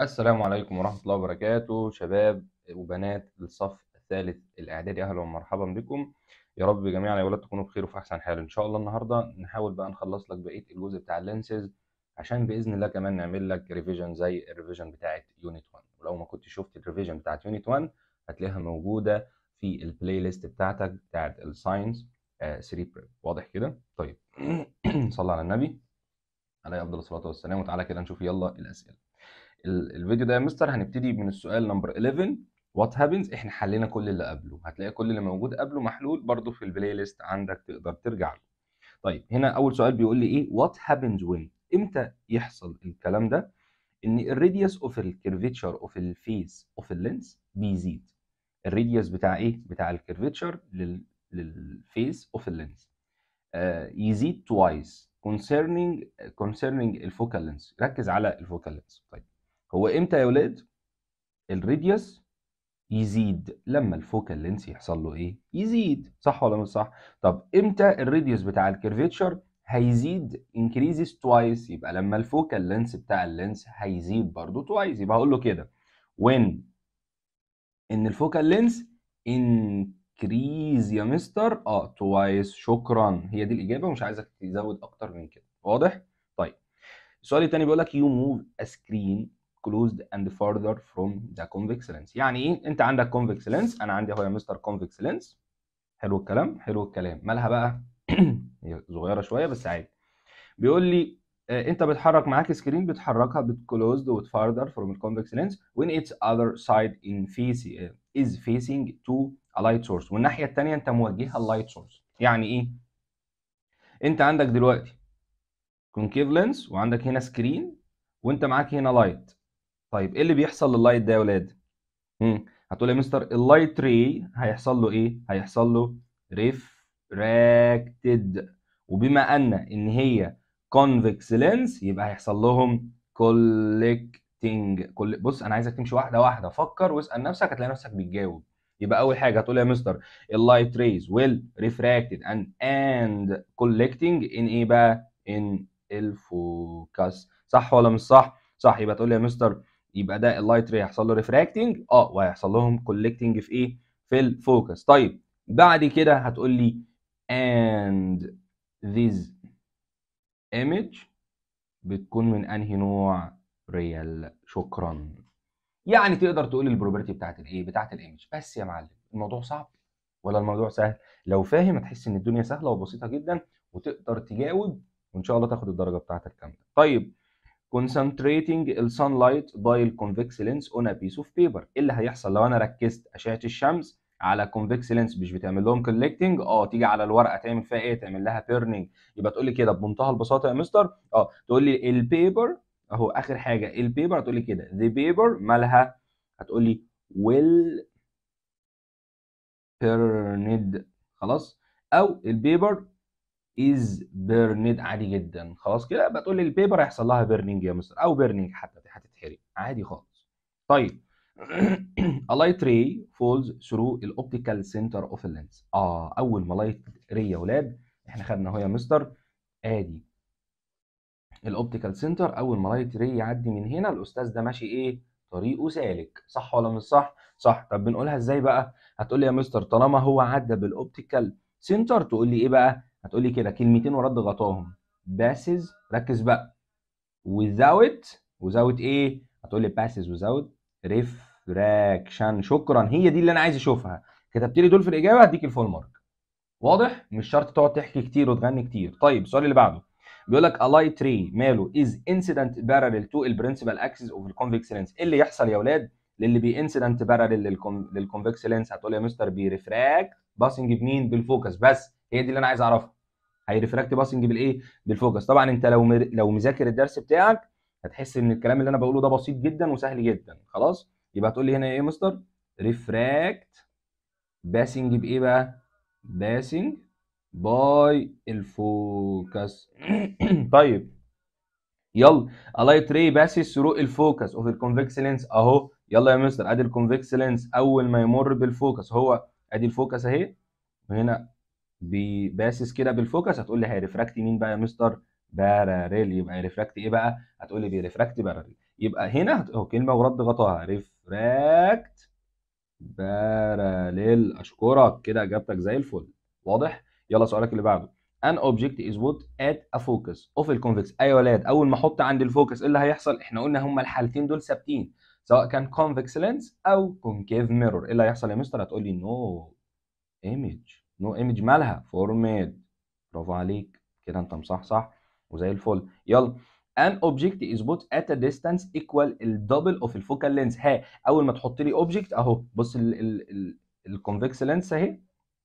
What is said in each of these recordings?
السلام عليكم ورحمة الله وبركاته شباب وبنات الصف الثالث الإعدادي أهلا ومرحبا بكم. يا رب جميعا يا ولاد تكونوا بخير وفي أحسن حال. إن شاء الله النهاردة نحاول بقى نخلص لك بقية الجزء بتاع ال lenses عشان بإذن الله كمان نعمل لك revision زي ال revision بتاعت unit 1 ولو ما كنت شفت ال revision بتاعت unit 1 هتلاقيها موجودة في ال playlist بتاعتك بتاعت ال science 3 prep واضح كده؟ طيب. صلى على النبي. عليه أفضل الصلاة والسلام. وتعالى كده نشوف يلا الأسئلة. ال- الفيديو ده يا مستر هنبتدي من السؤال number 11 what happens إحنا حلينا كل اللي قبله. هتلاقي كل اللي موجود قبله محلول برضو في ال playlist عندك تقدر ترجع له. طيب هنا أول سؤال بيقول لي إيه؟ what happens when إمتى يحصل الكلام ده؟ إن الراديوس اوف الكيرفيتشر اوف الفيس اوف اللينس بيزيد. الراديوس بتاع إيه؟ بتاع الكيرفيتشر لل للفيس اوف اللينس يزيد twice concerning concerning ال focal length ركز على ال focal length طيب هو إمتى يا ولاد؟ ال radius يزيد لما ال focal length يحصل له إيه؟ يزيد صح ولا مش صح؟ طب إمتى ال radius بتاع ال curvature هيزيد؟ increases twice يبقى لما ال focal length بتاع ال lens هيزيد برضو twice يبقى هقول له كده. when إن ال focal length increase يا مستر؟ آه twice شكرا. هي دي الإجابة ومش عايزك تزود أكتر من كده. واضح؟ طيب. السؤال الثاني بيقول لك you move a screen closer and farther from the convex lens. يعني إيه؟ أنت عندك convex lens أنا عندي أهو يا مستر convex lens. حلو الكلام حلو الكلام. مالها بقى؟ هي صغيرة شوية بس عادي. بيقول لي آه، أنت بتحرك معاك screen بتحركها بت closer و farther from ال convex lens when its other side in face uh, is facing to a light source. والناحية الثانية أنت موجهها ال light source يعني إيه؟ أنت عندك دلوقتي convex lens وعندك هنا screen وأنت معاك هنا light طيب إيه اللي بيحصل لل light ده يا ولاد. هتقول يا مستر ال light ray هيحصل له إيه؟ هيحصل له refracted وبما أن إن هي convex lens يبقى هيحصل لهم collecting كل بص أنا عايزك تمشي واحدة واحدة. فكر واسأل نفسك هتلاقي نفسك بتجاوب. يبقى أول حاجة هتقول يا مستر ال light rays will refracted and and collecting in إيه بقى؟ in ال focus. صح ولا مش صح؟ صح يبقى تقول لي يا مستر يبقى ده ال light ray هيحصل له refracting آه وهيحصل لهم collecting في إيه؟ في ال focus طيب بعد كده هتقول لي and this image بتكون من أنهي نوع؟ real شكرا. يعني تقدر تقول ال property بتاعت الايه بتاعت ال image بس يا معلم الموضوع صعب. ولا الموضوع سهل؟ لو فاهم هتحس إن الدنيا سهلة وبسيطة جدا وتقدر تجاوب وإن شاء الله تاخد الدرجة بتاعتك كاملة. طيب concentrating ال sunlight by ال convex lens on a piece of paper. إيه اللي هيحصل لو أنا ركزت أشعة الشمس على convex lens مش بتعمل لهم collecting آه تيجي على الورقة تعمل فيها إيه؟ تعمل لها burning يبقى تقول لي كده بمنتهى البساطة يا مستر. آه تقول لي ال paper أهو آخر حاجة ال paper هتقول لي كده. the paper مالها؟ هتقول لي will burned خلاص؟ أو ال paper is burned عادي جدا. خلاص كده يبقى تقول لي ال paper هيحصل لها burning يا مستر أو burning حتى هتتحرق. عادي خالص. طيب. a light ray falls through the optical center of a lens. آه أول ما light ray يا ولاد إحنا خدنا أهو يا مستر. آدي. ال optical center أول ما light ray يعدي من هنا الأستاذ ده ماشي إيه؟ طريقه سالك. صح ولا مش صح؟ صح. طب بنقولها إزاي بقى؟ هتقول لي يا مستر طالما هو عدى بال optical center تقول لي إيه بقى؟ هتقول لي كده كلمتين ورد غطاهم. passes ركز بقى. without without إيه هتقول لي passes without. refraction شكرا. هي دي اللي أنا عايز أشوفها. كتبت لي دول في الإجابة هديك ال full mark. واضح؟ مش شرط تقعد تحكي كتير وتغني كتير. طيب السؤال اللي بعده. بيقول لك light ray ماله is incident parallel to the of the convex lens. إيه اللي يحصل يا أولاد للي بي incident parallel لل convex lens هتقول يا مستر بي refract passing بمين بال focus بس هي دي اللي أنا عايز أعرفها. هي refract passing بالايه بال focus طبعا أنت لو مر... لو مذاكر الدرس بتاعك هتحس إن الكلام اللي أنا بقوله ده بسيط جدا وسهل جدا. خلاص؟ يبقى هتقول لي هنا إيه يا مستر؟ refract passing بإيه بقى؟ passing by ال focus طيب. يلا. a light ray passes through ال focus of ال convex lens أهو. يلا يا مستر. أدي ال convex lens أول ما يمر بال focus هو أدي ال focus أهي. وهنا passes كده بال focus هتقول لي هي refract مين بقى يا مستر؟ parallel يبقى refract إيه بقى؟ هتقول لي بي refract parallel يبقى هنا أهو كلمة ورد غطاها. refract parallel أشكرك. كده إجابتك زي الفل. واضح؟ يلا سؤالك اللي بعده. An object is put at a focus of ال convex أيوه يا ولاد أول ما أحط عند ال focus إيه اللي هيحصل؟ إحنا قلنا هما الحالتين دول ثابتين. سواء كان convex lens أو concave mirror. إيه اللي هيحصل يا مستر؟ هتقول لي no image. No image مالها formed برافو عليك. كده انت مصحصح وزي الفل. يلا an object is put at a distance equal ال double of ال focal length ها أول ما تحط لي object أهو بص ال convex lens أهي.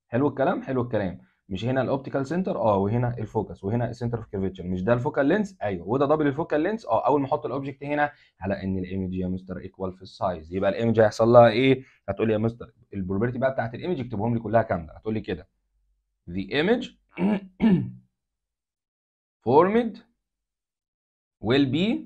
حلو الكلام؟ حلو الكلام. مش هنا ال optical center آه وهنا ال focus وهنا ال center of curvature مش ده ال focal length أيوه. وده double ال focal length آه أول ما أحط ال object هنا على إن ال image يا مستر equal في ال size يبقى ال image هيحصل لها إيه؟ هتقول لي يا مستر ال property بقى بتاعت ال image اكتبهم لي كلها كاملة. هتقول لي كده. The image formed will be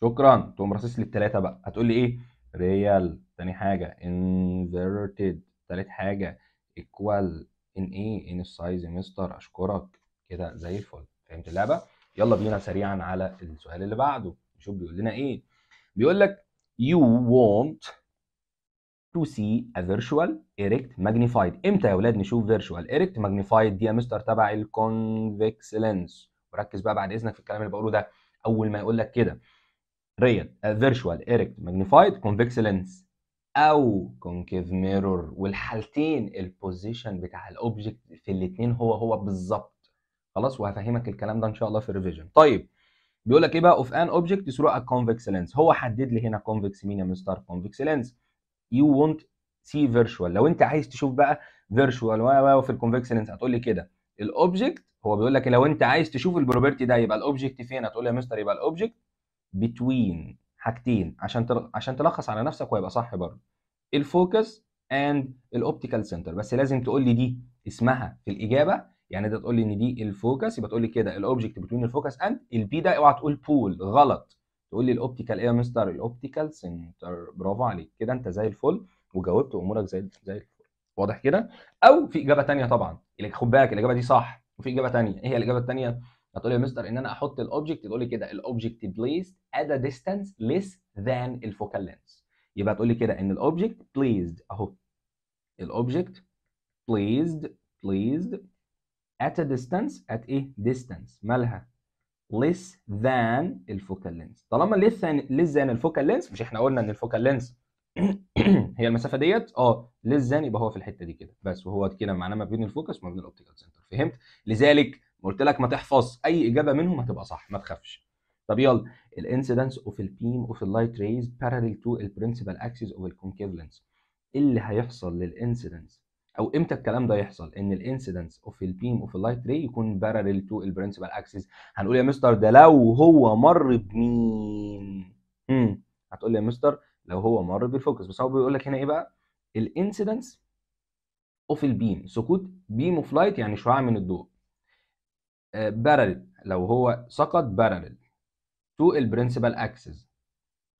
شكرا. تقوم راصص لي الثلاثه بقى. هتقول لي إيه؟ real تاني حاجة. inverted. تالت حاجة. equal ان إيه ان ال size يا مستر اشكرك. كده زي الفل. فهمت اللعبة؟ يلا بينا سريعا على السؤال اللي بعده. نشوف بيقول لنا إيه. بيقول لك you want to see a virtual erect magnified. إمتى يا أولاد نشوف virtual erect magnified دي يا مستر؟ تبع ال convex lens وركز بقى بعد إذنك في الكلام اللي بقوله ده. أول ما يقول لك كده. real virtual erect magnified convex lens أو concave mirror والحالتين ال position بتاع ال object في الاثنين هو هو بالظبط. خلاص؟ وهفهمك الكلام ده إن شاء الله في ال revision طيب بيقول لك إيه بقى؟ of an object through a convex lens هو حدد لي هنا convex مين يا مستر convex lens you want see virtual لو أنت عايز تشوف بقى virtual و في ال convex lens هتقول لي كده. ال object هو بيقول لك لو أنت عايز تشوف ال property ده يبقى ال object فين؟ هتقول لي يا مستر يبقى ال object between حاجتين عشان تر... عشان تلخص على نفسك ويبقى صح برضه. ال focus and ال optical center بس لازم تقول لي دي اسمها في الإجابة. يعني ده تقول لي إن دي ال focus يبقى تقول لي كده ال object between ال focus and ال P ده اوعى تقول pole غلط. تقول لي ال optical إيه يا مستر ال optical center برافو عليك. كده انت زي الفل وجاوبت امورك زي زي الفل. واضح كده؟ أو في إجابة ثانية طبعا. خد بالك الإجابة دي صح وفي إجابة ثانية إيه هي الإجابة الثانية هتقول يا مستر إن أنا أحط ال object تقول لي كده ال object placed at a distance less than ال focal length يبقى تقول لي كده إن ال object placed أهو. ال object placed placed at a distance at إيه distance. مالها؟ less than ال focal length طالما less than less than ال focal length مش إحنا قلنا إن ال focal length هي المسافة ديت؟ آه. less than يبقى هو في الحتة دي كده. بس وهو كده معناه ما بين ال focus وما بين ال optical center فهمت؟ لذلك قلت لك ما تحفظ أي إجابة منهم هتبقى صح ما تخافش. طب يلا الانسيدنس اوف البيم اوف اللايت ريز باراليل تو البرنسبل اكسس اوف الكونكيف لينس اللي هيحصل لل incidence أو إمتى الكلام ده يحصل؟ إن ال incidence of ال beam of ال light ray يكون parallel to ال principal axis هنقول يا مستر ده لو هو مر بمين؟ امم هتقول لي يا مستر لو هو مر بال focus بس هو بيقول لك هنا إيه بقى؟ ال incidence of ال beam سقوط beam of light يعني شعاع من الضوء. parallel لو هو سقط parallel to ال principal axis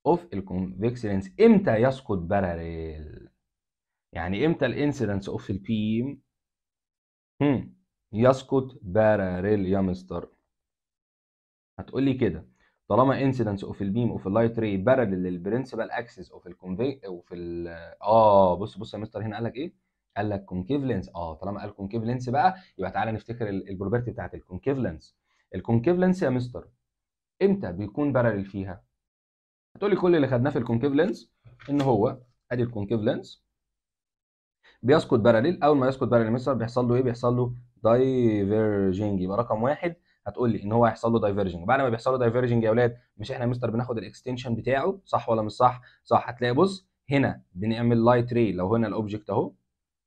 of ال convex lens إمتى يسقط parallel يعني إمتى ال incidence of ال beam هم يسقط parallel يا مستر؟ هتقول لي كده طالما انسيدنس اوف البيم اوف اللايت ري باراليل للبرنسبل اكسس اوف الكونفي أو في ال آه بص بص يا مستر هنا قال لك إيه؟ قال لك concave lens آه طالما قال concave lens بقى يبقى تعالى نفتكر ال property بتاعت ال concave lens ال concave يا مستر إمتى بيكون parallel فيها؟ هتقول لي كل اللي خدناه في ال concave lens إن هو أدي ال concave lens بيسقط parallel أول ما يسقط parallel مستر بيحصل له إيه؟ بيحصل له diverging يبقى رقم واحد هتقول لي إن هو هيحصل له diverging بعد ما بيحصل له diverging يا أولاد مش إحنا مستر بناخد ال extension بتاعه؟ صح ولا مش صح؟ صح. هتلاقي بص هنا بنعمل light ray لو هنا ال object أهو.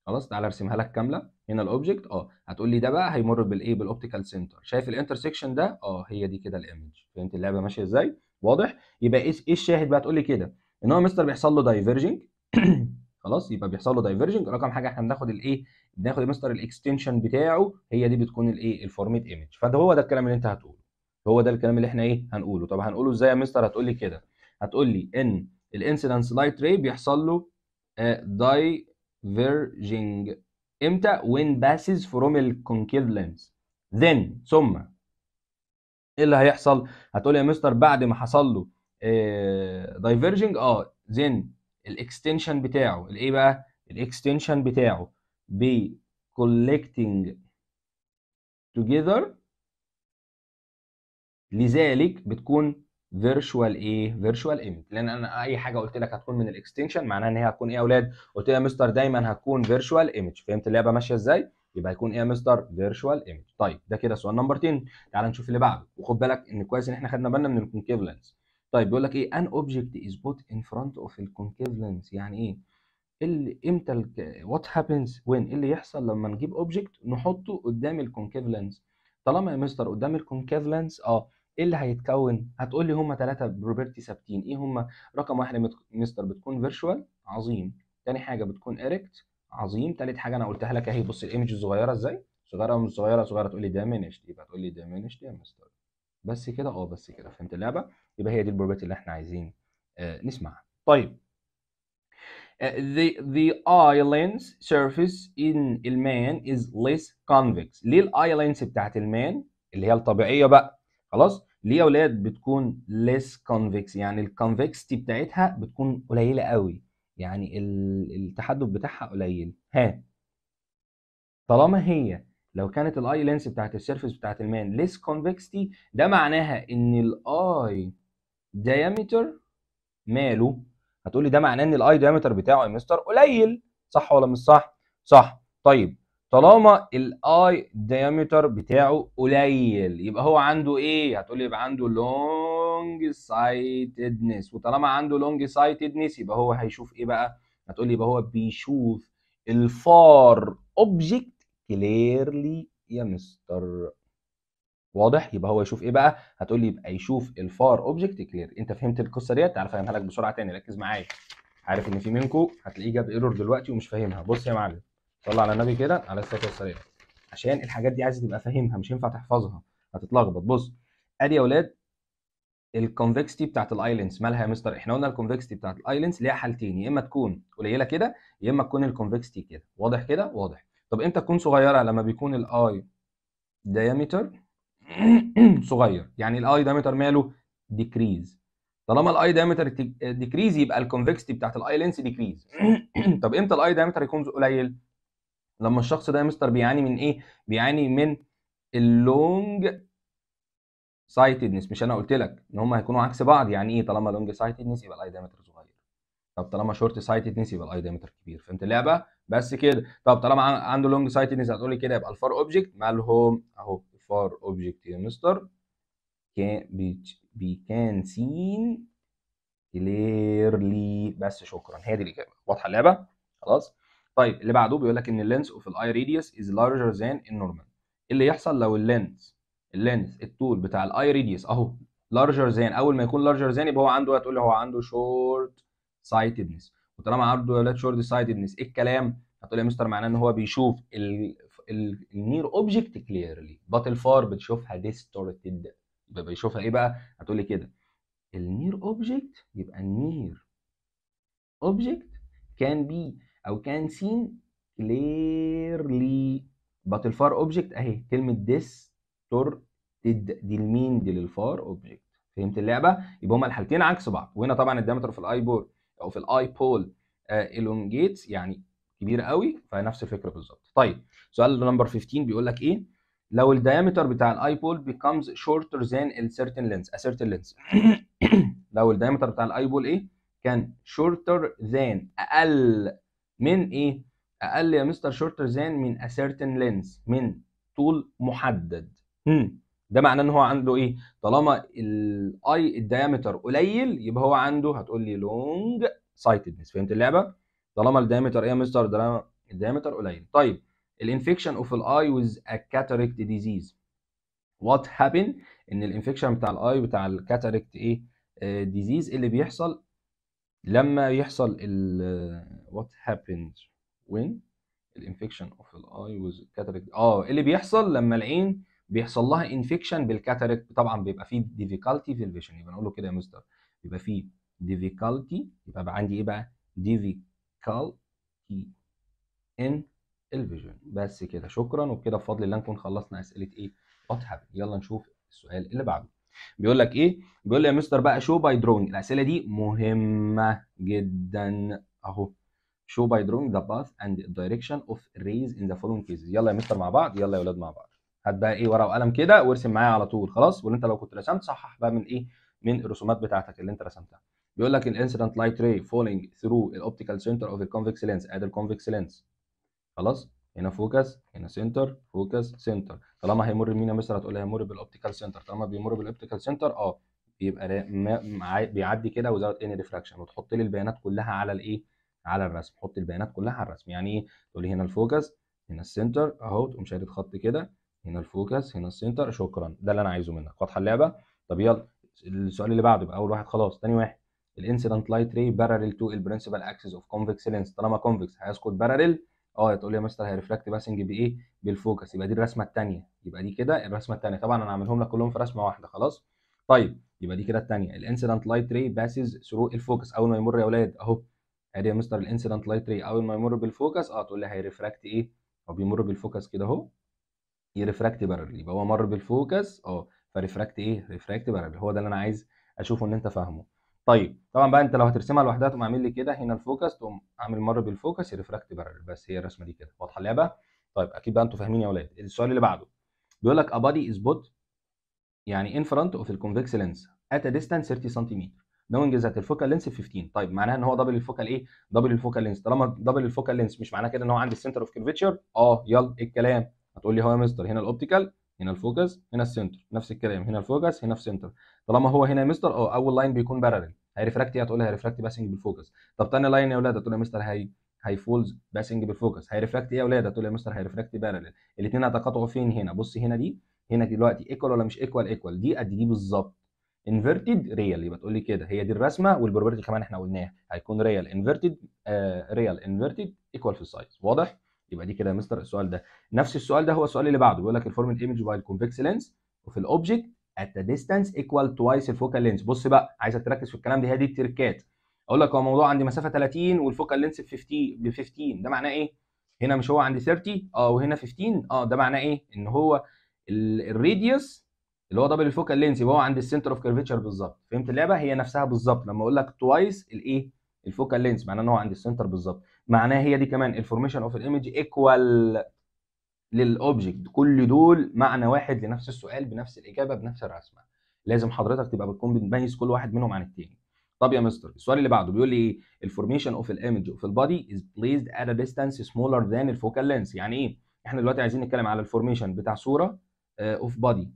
خلاص تعالى ارسمها لك كاملة. هنا ال object آه. هتقول لي ده بقى هيمر بالايه بال optical center شايف ال intersection ده؟ آه هي دي كده ال image فهمت اللعبة ماشية إزاي؟ واضح؟ يبقى إيه إيه الشاهد بقى؟ تقول لي كده. إن هو مستر بيحصل له diverging خلاص يبقى بيحصل له diverging رقم حاجة إحنا بناخد الايه بناخد مستر ال extension بتاعه هي دي بتكون الايه ال formed image فده هو ده الكلام اللي أنت هتقوله. هو ده الكلام اللي إحنا إيه؟ هنقوله. طب هنقوله إزاي يا مستر هتقول لي كده. هتقول لي إن ال incidence light ray بيحصل له diverging إمتى؟ When passes from ال concave lens then. ثم. إيه اللي هيحصل؟ هتقول يا مستر بعد ما حصل له diverging آه. Then. ال extension بتاعه. الإيه بقى؟ ال extension بتاعه. ب collecting together. لذلك بتكون virtual إيه virtual image لأن أنا أي حاجة قلت لك هتكون من ال extension معناها إن هي هتكون إيه يا أولاد؟ قلت يا مستر دايما هتكون virtual image فهمت اللعبة ماشية إزاي؟ يبقى هيكون إيه يا مستر؟ virtual image طيب ده كده سؤال number 10 تعال نشوف اللي بعده. وخد بالك إن كويس إن إحنا خدنا بالنا من ال concave lens طيب بيقول لك إيه؟ an object is put in front of ال concave lens يعني إيه؟ اللي إمتى what happens when اللي يحصل لما نجيب object نحطه قدام ال concave lens طالما يا مستر قدام ال concave lens آه إيه اللي هيتكون؟ هتقول لي هم ثلاثة property ثابتين إيه هم؟ رقم واحد مستر بتكون virtual عظيم. تاني حاجة بتكون erect عظيم. تالت حاجة أنا قلتها لك أهي بص ال image الصغيره إزاي؟ صغيرة مش صغيرة صغيرة تقول لي diminished يبقى تقول لي diminished يا مستر. بس كده؟ آه بس كده. فهمت اللعبة؟ يبقى هي دي ال property اللي إحنا عايزين آه نسمعها. طيب. the the eye lens surface in ال man is less convex. ليه ال eye lens بتاعت ال man؟ اللي هي الطبيعية بقى. خلاص؟ ليه يا أولاد بتكون less convex يعني ال convexity بتاعتها بتكون قليلة قوي. يعني التحدب بتاعها قليل. ها. طالما هي لو كانت ال eye lens بتاعت ال surface بتاعت ال man less convexity ده معناها إن ال eye diameter ماله؟ هتقولي ده معناه إن ال eye diameter بتاعه يا مستر قليل. صح ولا مش صح؟ صح. طيب طالما ال eye diameter بتاعه قليل يبقى هو عنده إيه؟ هتقولي يبقى عنده long sightedness وطالما عنده long sightedness يبقى هو هيشوف إيه بقى؟ هتقولي يبقى هو بيشوف ال far object clearly يا مستر. واضح؟ يبقى هو يشوف إيه بقى؟ هتقول لي يبقى يشوف ال far object clear أنت فهمت القصة ديت؟ تعال أفهمها لك بسرعة تاني ركز معايا. عارف إن في منكم هتلاقيه جاب error دلوقتي ومش فاهمها. بص يا معلم. صلى على النبي كده على الصلاة والسلام. عشان الحاجات دي عايز تبقى فاهمها مش ينفع تحفظها هتتلخبط. بص أدي يا أولاد ال convexity بتاعت ال eye lens مالها يا مستر؟ إحنا قلنا ال convexity بتاعت ال eye lens ليها حالتين يا إما تكون قليلة كده يا إما تكون ال convexity كده. واضح كده؟ واضح. طب إمتى تكون صغيرة؟ لما بيكون ال eye diameter صغير. يعني ال eye diameter ماله؟ decrease طالما ال eye diameter decrease يبقى ال convexity بتاعت ال eye lens decrease طب إمتى ال eye diameter يكون قليل؟ لما الشخص ده يا مستر بيعاني من إيه؟ بيعاني من ال long sightedness مش أنا قلت لك إن هم هيكونوا عكس بعض. يعني إيه؟ طالما long sightedness يبقى ال eye diameter صغير. طب طالما short sightedness يبقى ال eye diameter كبير. فهمت اللعبة؟ بس كده. طب طالما عنده long sightedness هتقولي كده يبقى ال far object مالهم؟ أهو ال far object يا مستر. can be can seen clearly بس شكرا. هي دي الإجابة. واضحة اللعبة؟ خلاص. طيب اللي بعده بيقول لك إن ال length of ال eye radius is larger than ال normal اللي يحصل لو ال length ال length الطول بتاع ال eye radius أهو larger than أول ما يكون larger than يبقى هو عنده هتقول هو عنده short sightedness وطالما عنده ولاد short sightedness إيه الكلام؟ هتقول يا مستر معناه إن هو بيشوف ال near object clearly but ال far بتشوفها distorted يبقى بيشوفها إيه بقى؟ هتقول لي كده. ال near object يبقى ال near object can be أو can seen clearly but ال far object أهي كلمة distorted دي لمين دي لل far object فهمت اللعبة؟ يبقى هما الحالتين عكس بعض. وهنا طبعا ال diameter في ال eyeball أو في ال eyeball elongates يعني كبيرة قوي فنفس الفكرة بالظبط. طيب سؤال number 15 بيقول لك إيه؟ لو ال diameter بتاع ال eyeball becomes shorter than a certain length a certain length لو ال diameter بتاع ال eyeball إيه؟ كان shorter than أقل من إيه؟ أقل يا مستر shorter than من certain length من طول محدد. هم. ده معناه إن هو عنده إيه؟ طالما ال eye ال diameter قليل يبقى هو عنده هتقول لي long sightedness فهمت اللعبة؟ طالما ال diameter إيه يا مستر؟ ال diameter قليل. طيب ال infection of ال eye with a cataract disease what happen إن ال infection بتاع ال eye بتاع ال cataract إيه؟ disease اللي بيحصل لما يحصل what happens when ال infection of ال eye with cataract آه اللي بيحصل لما العين بيحصل لها infection بال cataract طبعا بيبقى فيه difficulty في ال vision يبقى نقول له كده يا مستر. بيبقى فيه difficulty يبقى بقى عندي إيه بقى؟ difficulty in ال vision بس كده شكرا وبكده بفضل الله نكون خلصنا أسئلة إيه؟ what happen يلا نشوف السؤال اللي بعده. بيقول لك إيه؟ بيقول لي يا مستر بقى show by drawing الأسئلة دي مهمة جدا أهو. Show by drawing the path and direction of rays in the following cases. يلا يا مستر مع بعض يلا يا ولاد مع بعض. هات بقى إيه ورقة وقلم كده وارسم معايا على طول خلاص؟ وانت لو كنت رسمت صحح بقى من إيه؟ من الرسومات بتاعتك اللي أنت رسمتها. بيقول لك ال incident light ray falling through ال optical center of ال convex lens ادي ال convex lens خلاص؟ هنا focus هنا center focus center طالما هيمر بمين يا مستر؟ هتقول لي هيمر بال optical center طالما بيمر بال optical center آه. بيبقى بيعدي كده without any refraction وتحط لي البيانات كلها على الإيه؟ على الرسم حط البيانات كلها على الرسم. يعني إيه؟ تقول لي هنا ال focus هنا ال center أهو تقوم شادد خط كده هنا ال focus هنا ال center شكرا ده اللي أنا عايزه منك. واضحة اللعبة؟ طب يلا السؤال اللي بعده يبقى أول واحد خلاص تاني واحد. ال incident light ray parallel to ال principal axis of convex lens طالما convex هيسقط parallel آه تقول لي يا مستر هي reflect passing بإيه؟ بال focus يبقى دي الرسمة الثانية يبقى دي كده الرسمة الثانية طبعا أنا عاملهم لك كلهم في رسمة واحدة خلاص؟ طيب يبقى دي كده الثانية ال incident light ray passes through ال focus أول ما يمر يا أولاد أهو. ادي يا مستر ال incident light ray اول ما يمر بال focus آه تقول لي هي refract إيه؟ هو بيمر بال focus كده اهو. ي refract parallel يبقى هو مر بال focus آه ف refract إيه؟ refract parallel هو ده اللي أنا عايز اشوفه ان انت فاهمه. طيب طبعا بقى انت لو هترسمها لوحدها تقوم عامل لي كده هنا ال focus تقوم عامل مر بال focus ي refract parallel بس هي الرسمة دي كده. واضحة اللعبة؟ طيب أكيد بقى أنتوا فاهمين يا أولاد السؤال اللي بعده بيقول لك a body is يعني front of the convex lens at a distance 30 سم knowing that. ال focal length 15 طيب معناها إن هو double ال focal إيه؟ double ال focal length طالما double ال focal length مش معناه كده إن هو عند ال center of curvature آه يلا إيه الكلام؟ هتقول لي هو يا مستر هنا ال optical هنا ال focus هنا ال center نفس الكلام هنا ال focus هنا في center طالما هو هنا يا مستر آه أول line بيكون parallel هي refract إيه؟ هتقول لي هي refract passing بال focus طب تاني line يا أولاد هتقول يا مستر هي هي falls passing بال focus هي refract إيه يا أولاد هتقول يا مستر هي refract parallel الاثنين هيتقاطعوا فين هنا؟ بص هنا دي هنا دلوقتي equal ولا مش equal equal دي قد دي بالظبط. inverted real يبقى تقول لي كده. هي دي الرسمة وال property كمان إحنا قلناها. هيكون real inverted real inverted equal في ال size واضح؟ يبقى دي كده يا مستر السؤال ده. نفس السؤال ده هو السؤال اللي بعده. بيقول لك ال formed image by ال convex lens if ال object at the distance equal twice ال focal length بص بقى عايزك تركز في الكلام ده. هي دي التركات. أقول لك هو موضوع عندي مسافة 30 وال focal length ب 50 ب 15 ده معناه إيه؟ هنا مش هو عندي 30 آه وهنا 15 آه ده معناه إيه؟ إن هو ال radius اللي هو double ال focal length يبقى هو عند ال center of curvature بالظبط. فهمت اللعبة؟ هي نفسها بالظبط. لما أقول لك twice الإيه؟ ال focal length معناه إن هو عند ال center بالظبط. معناها هي دي كمان ال formation of ال image equal لل object كل دول معنى واحد لنفس السؤال بنفس الإجابة بنفس الرسمة. لازم حضرتك تبقى بتكون بتميز كل واحد منهم عن التاني. طب يا مستر السؤال اللي بعده بيقول لي إيه ال formation of ال image of ال body is placed at a distance smaller than ال focal length يعني إيه؟ إحنا دلوقتي عايزين نتكلم على ال formation بتاع صورة of body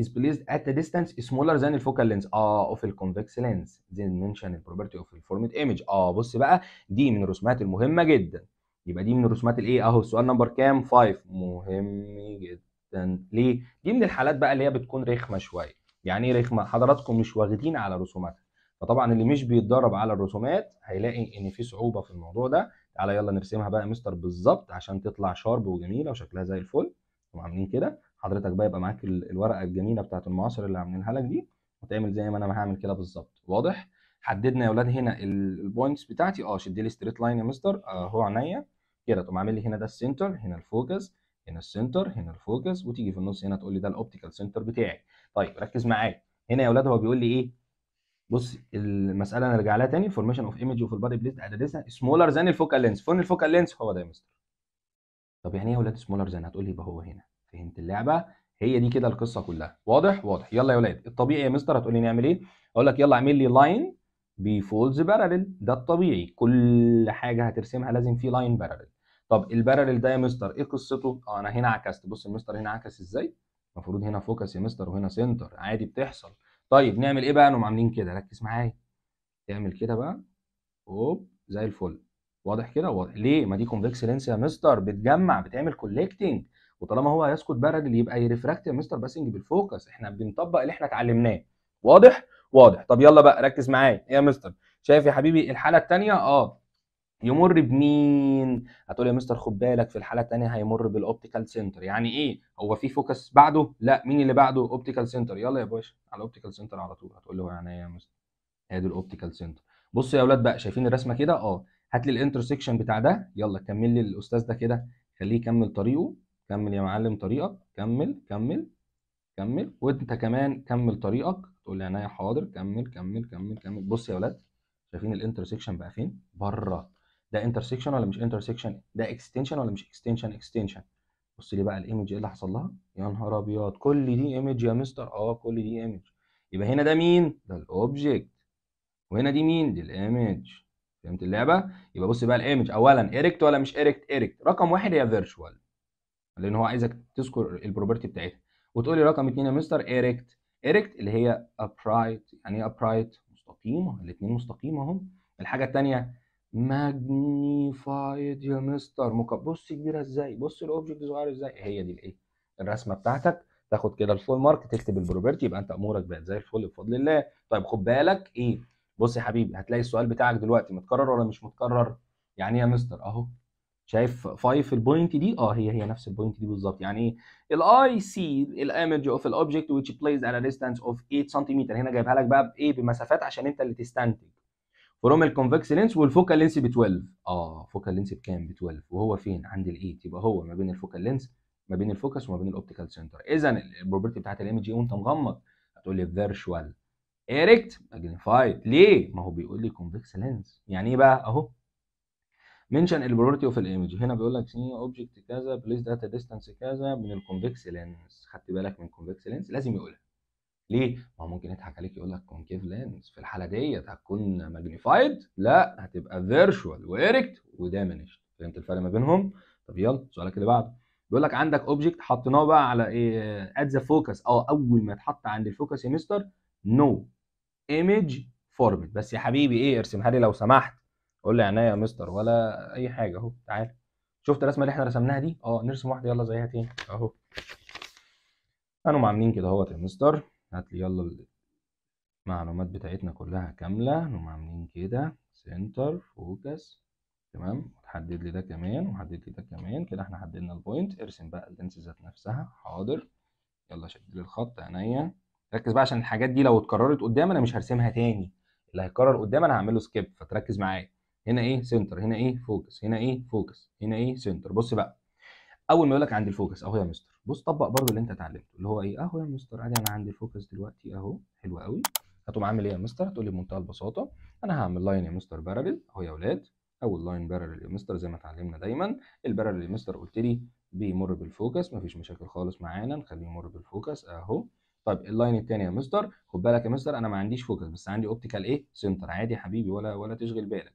is placed at a distance smaller than ال focal length آه of ال convex lens then mention ال property of ال formed image آه بص بقى دي من الرسومات المهمة جدا. يبقى دي من الرسومات الايه؟ اهو السؤال number كام؟ 5 مهم جدا. ليه؟ دي من الحالات بقى اللي هي بتكون رخمة شوية. يعني إيه رخمة؟ حضراتكم مش واخدين على رسوماتها. فطبعا اللي مش بيتدرب على الرسومات هيلاقي إن في صعوبة في الموضوع ده. تعالى يلا نرسمها بقى يا مستر بالظبط عشان تطلع sharp وجميلة وشكلها زي الفل. وعاملين كده؟ حضرتك بقى يبقى معاك الورقة الجميلة بتاعت المعاصر اللي عاملينها لك دي وتعمل زي ما أنا هعمل كده بالظبط. واضح؟ حددنا يا أولاد هنا ال points بتاعتي. آه شد لي straight line يا مستر اهو عينيا. كده تقوم عامل لي هنا ده السنتر هنا الفوكس هنا السنتر هنا الفوكس وتيجي في النص هنا تقول لي ده ال optical center بتاعي. طيب ركز معايا. هنا يا أولاد هو بيقول لي إيه؟ بص المسألة نرجع لها تاني. formation of image of ال body placed at distance smaller than ال focal length فين ال focal length هو ده يا مستر طب يعني إيه يا أولاد smaller than هتقول لي يبقى هو هنا. فهمت اللعبة. هي دي كده القصة كلها. واضح؟ واضح. يلا يا ولاد. الطبيعي يا مستر هتقول لي نعمل إيه؟ أقول لك يلا اعمل لي line ب falls parallel ده الطبيعي. كل حاجة هترسمها لازم في line parallel طب ال parallel ده يا مستر إيه قصته؟ آه أنا هنا عكست. بص المستر هنا عكس إزاي؟ المفروض هنا focus يا مستر وهنا center. عادي بتحصل. طيب نعمل إيه بقى؟ نقوم عاملين كده. ركز معايا. تعمل كده بقى. أوب زي الفل. واضح كده؟ واضح. ليه؟ ما دي convex lens يا مستر. بتجمع بتعمل collecting وطالما هو هيسقط parallel يبقى ي refract يا مستر passing بال focus. إحنا بنطبق اللي إحنا اتعلمناه. واضح؟ واضح. طب يلا بقى ركز معايا. إيه يا مستر؟ شايف يا حبيبي الحالة الثانية آه. يمر بمين؟ هتقول يا مستر خد بالك في الحالة الثانية هيمر بال optical center يعني إيه؟ هو في focus بعده؟ لا. مين اللي بعده؟ optical center يلا يا باشا على ال optical center على طول. هتقول له يعني يا مستر؟ ادي ال optical center بص يا أولاد بقى شايفين الرسمة كده؟ آه. هات لي ال intersection بتاع ده. يلا كمل لي الأستاذ ده كده. خليه يكمل طريقه. كمل يا معلم طريقك كمل كمل كمل وانت كمان كمل طريقك. تقول لي عينيا حاضر كمل كمل كمل كمل. بص يا ولاد شايفين ال intersection بقى فين؟ بره. ده intersection ولا مش intersection ده extension ولا مش extension extension بص لي بقى ال image إيه اللي حصل لها؟ يا نهار أبيض كل دي image يا مستر آه كل دي image يبقى هنا ده مين؟ ده ال object وهنا دي مين؟ دي ال image فهمت اللعبة؟ يبقى بص بقى ال image اولا erect ولا مش erect erect رقم واحد هي virtual لأن هو عايزك تذكر ال property بتاعتها. وتقول لي رقم اثنين يا مستر erect erect اللي هي upright يعني إيه upright مستقيمة. الاثنين مستقيمة اهم الحاجة الثانية magnified يا مستر. بص كبيرة إزاي؟ بص ال object صغير إزاي؟ هي دي الإيه؟ الرسمة بتاعتك. تاخد كده ال full mark تكتب ال property يبقى أنت أمورك بقت زي الفل بفضل الله. طيب خد بالك إيه؟ بص يا حبيبي هتلاقي السؤال بتاعك دلوقتي متكرر ولا مش متكرر؟ يعني إيه يا مستر؟ أهو. شايف 5 ال point دي؟ آه هي هي نفس ال point دي بالظبط. يعني إيه الاي سي ال image of ال object placed at a distance of 8 سم هنا جايبها لك بقى بإيه؟ بمسافات عشان أنت اللي تستنتج. from ال convex lens وال focal length ب 12 آه focal length بكام؟ ب 12 وهو فين؟ عند ال 8 يبقى هو ما بين ال focal length ما بين ال focus وما بين ال optical center اذا ال property بتاعت ال image إيه؟ وأنت مغمض. هتقول لي virtual erect magnified ليه؟ ما هو بيقول لي convex lens يعني إيه بقى؟ أهو. mention ال property of ال image. هنا بيقول لك سي object كذا placed at a distance كذا من ال convex lens خدت بالك من ال convex lens لازم يقولها. ليه؟ ما هو ممكن يضحك عليك يقول لك concave lens في الحالة ديت هتكون magnified لا هتبقى virtual و erect و diminished فهمت الفرق ما بينهم؟ طب يلا سؤالك اللي بعده. بيقول لك عندك object حطيناه بقى على إيه؟ at the focus أه أول ما يتحط عند ال focus يا مستر no image formed بس يا حبيبي إيه؟ ارسمها لي لو سمحت. قول لي عينيا يا مستر ولا أي حاجة أهو تعال. شفت الرسمة اللي إحنا رسمناها دي؟ آه نرسم واحدة يلا زيها تاني أهو. كانوا عاملين كده أهوت يا مستر. هات لي يلا المعلومات بتاعتنا كلها كاملة. نقوم عاملين كده. center focus تمام. وتحدد لي ده كمان وحدد لي ده كمان. كده إحنا حددنا ال point. ارسم بقى ال lens ذات نفسها. حاضر. يلا شد لي الخط عينيا. ركز بقى عشان الحاجات دي لو اتكررت قدام أنا مش هرسمها تاني. اللي هيتكرر قدام أنا هعمل له skip فتركز معايا. هنا إيه؟ center هنا إيه؟ focus هنا إيه؟ focus هنا إيه؟ center بص بقى. أول ما يقول لك عند ال focus أهو يا مستر بص طبق برضو اللي أنت اتعلمته اللي هو إيه؟ أهو يا مستر ادي أنا عندي الفوكس دلوقتي أهو. حلو قوي هتقوم عامل إيه يا مستر هتقول لي بمنتهى البساطة أنا هعمل line يا مستر parallel أهو يا أولاد. أول line parallel يا مستر زي ما اتعلمنا دايما. ال parallel يا مستر قلت لي بيمر بال focus مفيش مشاكل خالص معانا. نخليه يمر بال focus أهو. طيب ال line الثاني يا مستر خد بالك يا مستر أنا ما عنديش focus بس عندي optical إيه؟ center عادي يا حبيبي ولا ولا تشغل بالك.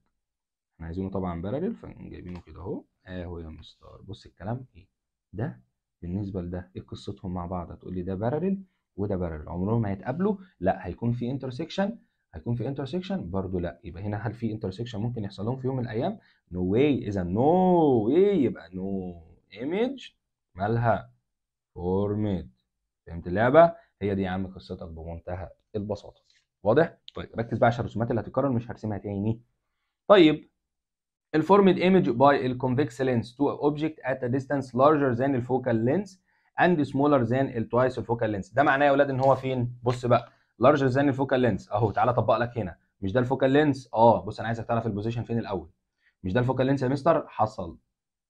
إحنا عايزينه طبعا parallel فجايبينه كده أهو. اهو يا مستر. بص الكلام إيه؟ ده بالنسبة لده إيه قصتهم مع بعض؟ هتقول لي ده parallel وده parallel. عمرهم ما هيتقابلوا؟ لا هيكون في intersection هيكون في intersection برضه لا. يبقى هنا هل في intersection ممكن يحصل لهم في يوم من الأيام؟ no way إذا no way يبقى no image مالها formed فهمت اللعبة؟ هي دي يا عم قصتك بمنتهى البساطة. واضح؟ طيب ركز بقى عشان الرسومات اللي هتتكرر مش هرسمها تاني. طيب ال formed image by the convex lens to an object at a distance larger than the focal length and smaller than ال twice the focal length ده معناه يا أولاد ان هو فين بص بقى larger than the focal اهو تعالى اطبق لك هنا مش ده ال focal length آه بص أنا عايزك تعرف ال position فين الأول مش ده ال focal length يا مستر حصل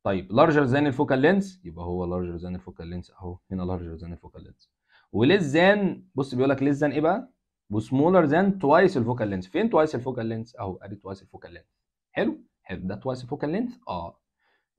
طيب larger than ال focal length يبقى هو larger than ال focal length اهو هنا larger than ال focal length و less than بص بيقول لك less than إيه بقى و smaller than twice ال focal length فين twice ال focal length اهو ادي twice ال focal length حلو حلو ده twice ال focal length آه.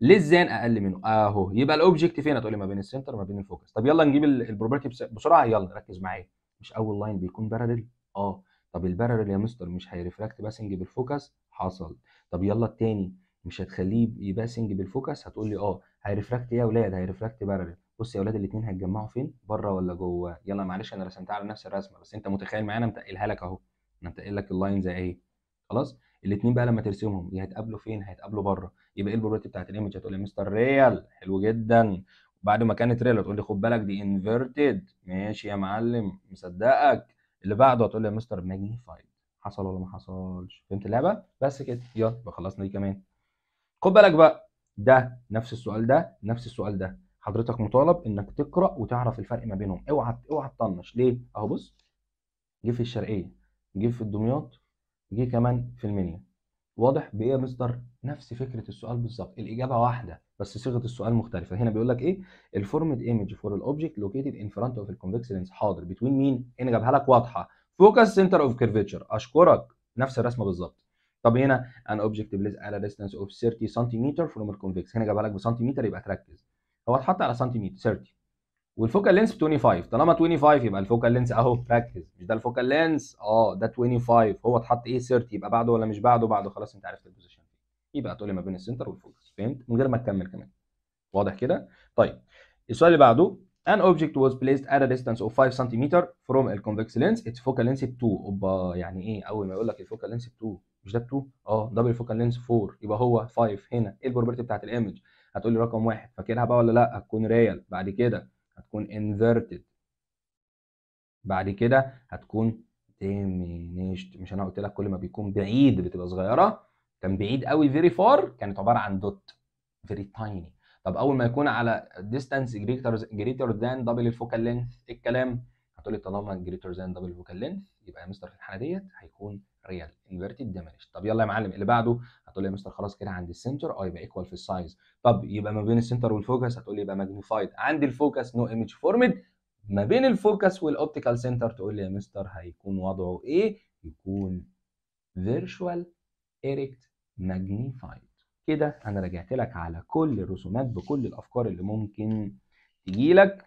less than أقل منه؟ اهو يبقى ال object فين؟ هتقول لي ما بين ال center وما بين ال focus طب يلا نجيب ال property بسرعة. يلا ركز معايا. مش أول line بيكون parallel آه. طب ال parallel يا مستر مش هي refract passing بال focus حصل. طب يلا التاني. مش هتخليه ي passing بال focus هتقول لي آه. هي refract إيه يا أولاد هي refract parallel بص يا أولاد الاثنين هيتجمعوا فين؟ بره ولا جوه؟ يلا معلش أنا رسمتها على نفس الرسمة بس أنت متخيل معايا؟ أنا متقلها لك أهو. أنا متقل لك ال line زي إيه خلاص؟ الاثنين بقى لما ترسمهم هيتقابلوا فين؟ هيتقابلوا بره. يبقى إيه ال property بتاعت ال image هتقول لي مستر real. حلو جدا. وبعد ما كانت real هتقول لي خد بالك دي inverted ماشي يا معلم. مصدقك. اللي بعده هتقول لي يا مستر magnified حصل ولا ما حصلش؟ فهمت اللعبة؟ بس كده. يلا يبقى خلصنا دي كمان. خد بالك بقى. ده نفس السؤال ده نفس السؤال ده. حضرتك مطالب إنك تقرأ وتعرف الفرق ما بينهم. اوعى اوعى تطنش. ليه؟ أهو بص. جه في الشرقية. جه في الدمياط. جه كمان في المنيا. واضح بإيه يا مستر؟ نفس فكرة السؤال بالظبط. الإجابة واحدة بس صيغة السؤال مختلفة. هنا بيقول لك إيه؟ ال formed image for ال object located in front of ال convex lens حاضر. between مين هنا جابها لك واضحة. focus center of curvature أشكرك. نفس الرسمة بالظبط. طب هنا an object placed على distance of 30 سنتيمتر from ال convex هنا جابها لك بسنتيمتر يبقى تركز. هو اتحط على سنتيمتر 30 وال focal length ب 25 طالما 25 يبقى ال focal length أهو ركز مش ده ال focal length؟ آه ده 25 هو اتحط إيه؟ 30 يبقى بعده ولا مش بعده؟ بعده. خلاص أنت عرفت ال position يبقى تقول لي ما بين ال center وال focus فهمت؟ من غير ما تكمل كمان. واضح كده؟ طيب السؤال اللي بعده. An object was placed at a distance of 5 cm from a convex lens. Its focal length 2 أوبا يعني إيه؟ أول ما يقول لك ال focal length 2 مش ده 2 آه double focal length 4 يبقى هو 5 هنا. إيه ال property بتاعت ال image هتقول لي رقم واحد. فاكرها بقى ولا لأ؟ هتكون real بعد كده هتكون inverted. بعد كده هتكون diminished. مش أنا قلت لك كل ما بيكون بعيد بتبقى صغيرة؟ كان بعيد قوي very far كانت عبارة عن دوت very tiny طب أول ما يكون على distance greater greater than double ال focal length الكلام؟ هتقول لي طالما greater than double ال focal length يبقى يا مستر في الحالة ديت هيكون real inverted diminished طب يلا يا معلم اللي بعده هتقول لي يا مستر خلاص كده عند ال center آه يبقى equal في ال size طب يبقى ما بين ال center وال focus هتقول لي يبقى magnified عند ال focus no image formed ما بين ال focus وال optical center تقول لي يا مستر هيكون وضعه إيه؟ يكون virtual erect magnified كده أنا رجعت لك على كل الرسومات بكل الأفكار اللي ممكن تجي لك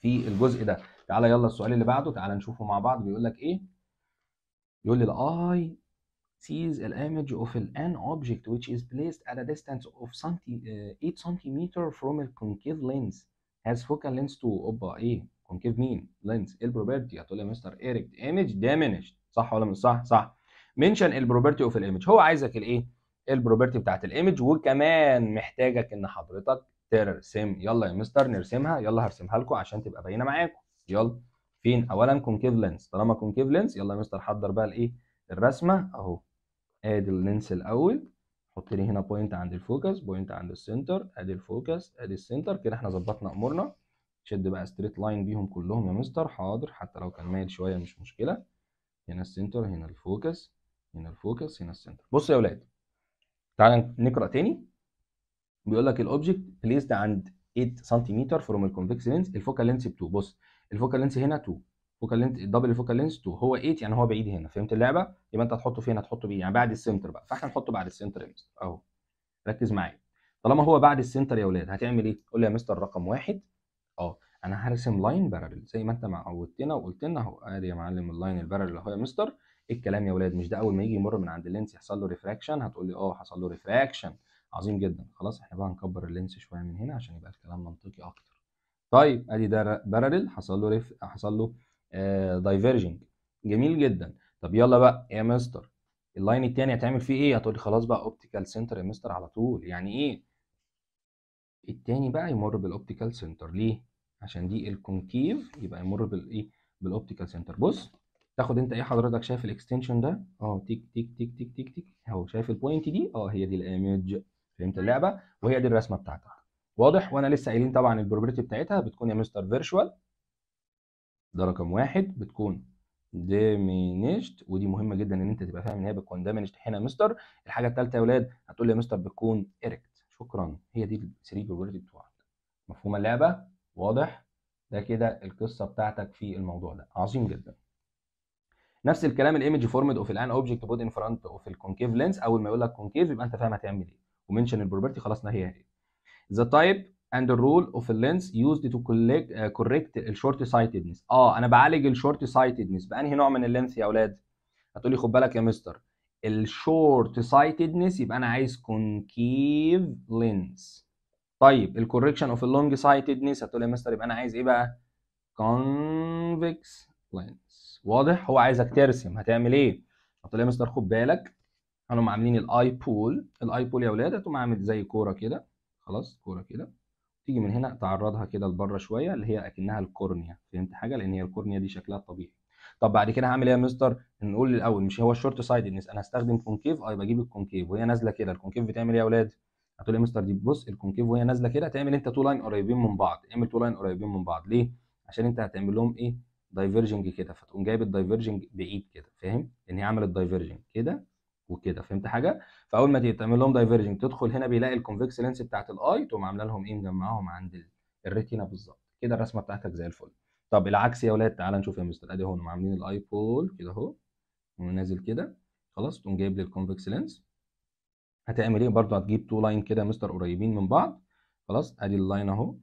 في الجزء ده. تعالى يلا السؤال اللي بعده تعالى نشوفه مع بعض بيقول لك إيه؟ يقول لي ال eye sees an image of an object which is placed at a distance of 8 cm from a concave lens. Has focal length 2 اوبا إيه concave مين lens. إيه ال property هتقول لي يا مستر erect image diminished. صح ولا مش صح؟ صح. mention ال property of ال image هو عايزك الايه ال property بتاعت ال image وكمان محتاجك إن حضرتك ترسم يلا يا مستر نرسمها. يلا هرسمها لكم عشان تبقى باينة معاكم. يلا. فين؟ اولا concave lens طالما concave lens يلا يا مستر حضر بقى الإيه؟ الرسمة أهو. آدي ال lens الأول. حط لي هنا point عند ال focus point عند ال center آدي ال focus آدي ال center كده إحنا ظبطنا أمورنا. شد بقى straight line بيهم كلهم يا مستر. حاضر. حتى لو كان مايل شوية مش مشكلة. هنا السنتر هنا الفوكس هنا الفوكس هنا السنتر بص يا أولاد تعالى نقرأ تاني. بيقول لك ال object placed عند 8 سنتيمتر from ال convex lens ال focal length ب 2 بص. ال focal length هنا 2 focal length ال double ال focal length 2 هو 8 يعني هو بعيد هنا. فهمت اللعبة؟ يبقى انت هتحطه فين؟ هتحطه بيه. يعني بعد ال center بقى. فاحنا نحطه بعد ال center يا مستر. اهو. ركز معايا. طالما هو بعد ال center يا أولاد هتعمل إيه؟ قول لي يا مستر رقم واحد. آه. أنا هرسم line parallel زي ما انت عودتنا وقلت لنا اهو. ادي يا معلم ال line ال parallel اهو يا مستر. إيه الكلام يا ولاد؟ مش ده اول ما يجي يمر من عند ال lens يحصل له refraction هتقول لي آه حصل له refraction عظيم جدا. خلاص إحنا بقى هنكبر ال lens شوية من هنا عشان يبقى الكلام منطقي أكتر. طيب ادي ده parallel حصل له ريف حصل له آه diverging جميل جدا. طب يلا بقى يا مستر ال line التاني هتعمل فيه إيه؟ هتقول لي خلاص بقى optical center يا مستر على طول. يعني إيه؟ التاني بقى يمر بال optical center ليه؟ عشان دي ال concave يبقى يمر بالايه بال optical center بص تاخد انت إيه حضرتك شايف ال extension ده؟ آه تيك تيك تيك تيك تيك تيك. اهو شايف ال point دي؟ آه هي دي ال image فهمت اللعبة؟ وهي دي الرسمة بتاعتها. واضح. وأنا لسه قايلين طبعا ال property بتاعتها بتكون يا مستر virtual ده رقم واحد بتكون diminished. ودي مهمة جدا إن أنت تبقى فاهم إن هي بتكون diminished هنا يا مستر. الحاجة الثالثه يا أولاد هتقول لي يا مستر بتكون erect. شكرا. هي دي ال 3 property بتوعك. مفهومه اللعبة؟ واضح. ده كده القصة بتاعتك في الموضوع ده. عظيم جدا. نفس الكلام ال image formed of ال an object put in front of ال concave lens أول ما يقول لك concave يبقى أنت فاهم هتعمل إيه. و mention ال property خلاص هي هي. The type and the rule of a lens used to collect, uh, correct ال short-sightedness آه أنا بعالج ال short-sightedness بأنهي نوع من ال lens يا أولاد؟ هتقولي خد بالك يا مستر. ال short-sightedness يبقى أنا عايز concave lens طيب ال correction of ال long-sightedness هتقول يا مستر يبقى أنا عايز إيه بقى؟ convex lens واضح؟ هو عايزك ترسم هتعمل إيه؟ هتقول يا مستر خد بالك. كانوا عاملين ال eyeball ال eyeball يا أولاد هتقوم عامل زي كورة كده. خلاص كورة كده. تيجي من هنا تعرضها كده لبرة شوية اللي هي أكنها ال cornea. فهمت حاجة؟ لأن هي ال cornea دي شكلها الطبيعي طب بعد كده هعمل إيه يا مستر؟ نقول الأول مش هو ال short-sightedness أنا هستخدم concave يبقى أجيب ال concave وهي نازلة كده. ال concave بتعمل إيه يا أولاد؟ هتقول لي يا مستر؟ دي بص ال concave وهي نازلة كده تعمل أنت two line قريبين من بعض اعمل two line قريبين من بعض. ليه؟ عشان أنت هتعمل لهم إيه؟ diverging كده. فتقوم جايب ال diverging بعيد كده. فاهم؟ ان هي عملت diverging كده؟ وكده فهمت حاجة؟ فأول ما تعمل لهم diverging تدخل هنا بيلاقي ال convex lens بتاعت ال eye تقوم عاملة لهم إيه؟ مجمعهم عند ال- ال retina بالظبط. كده الرسمة بتاعتك زي الفل. طب العكس يا أولاد تعالى نشوف يا مستر. أدي أهو عاملين ال eyeball كده أهو. ونازل كده. خلاص تقوم جايب لي ال convex lens هتعمل إيه؟ برضه هتجيب two line كده يا مستر قريبين من بعض. خلاص أدي ال line أهو.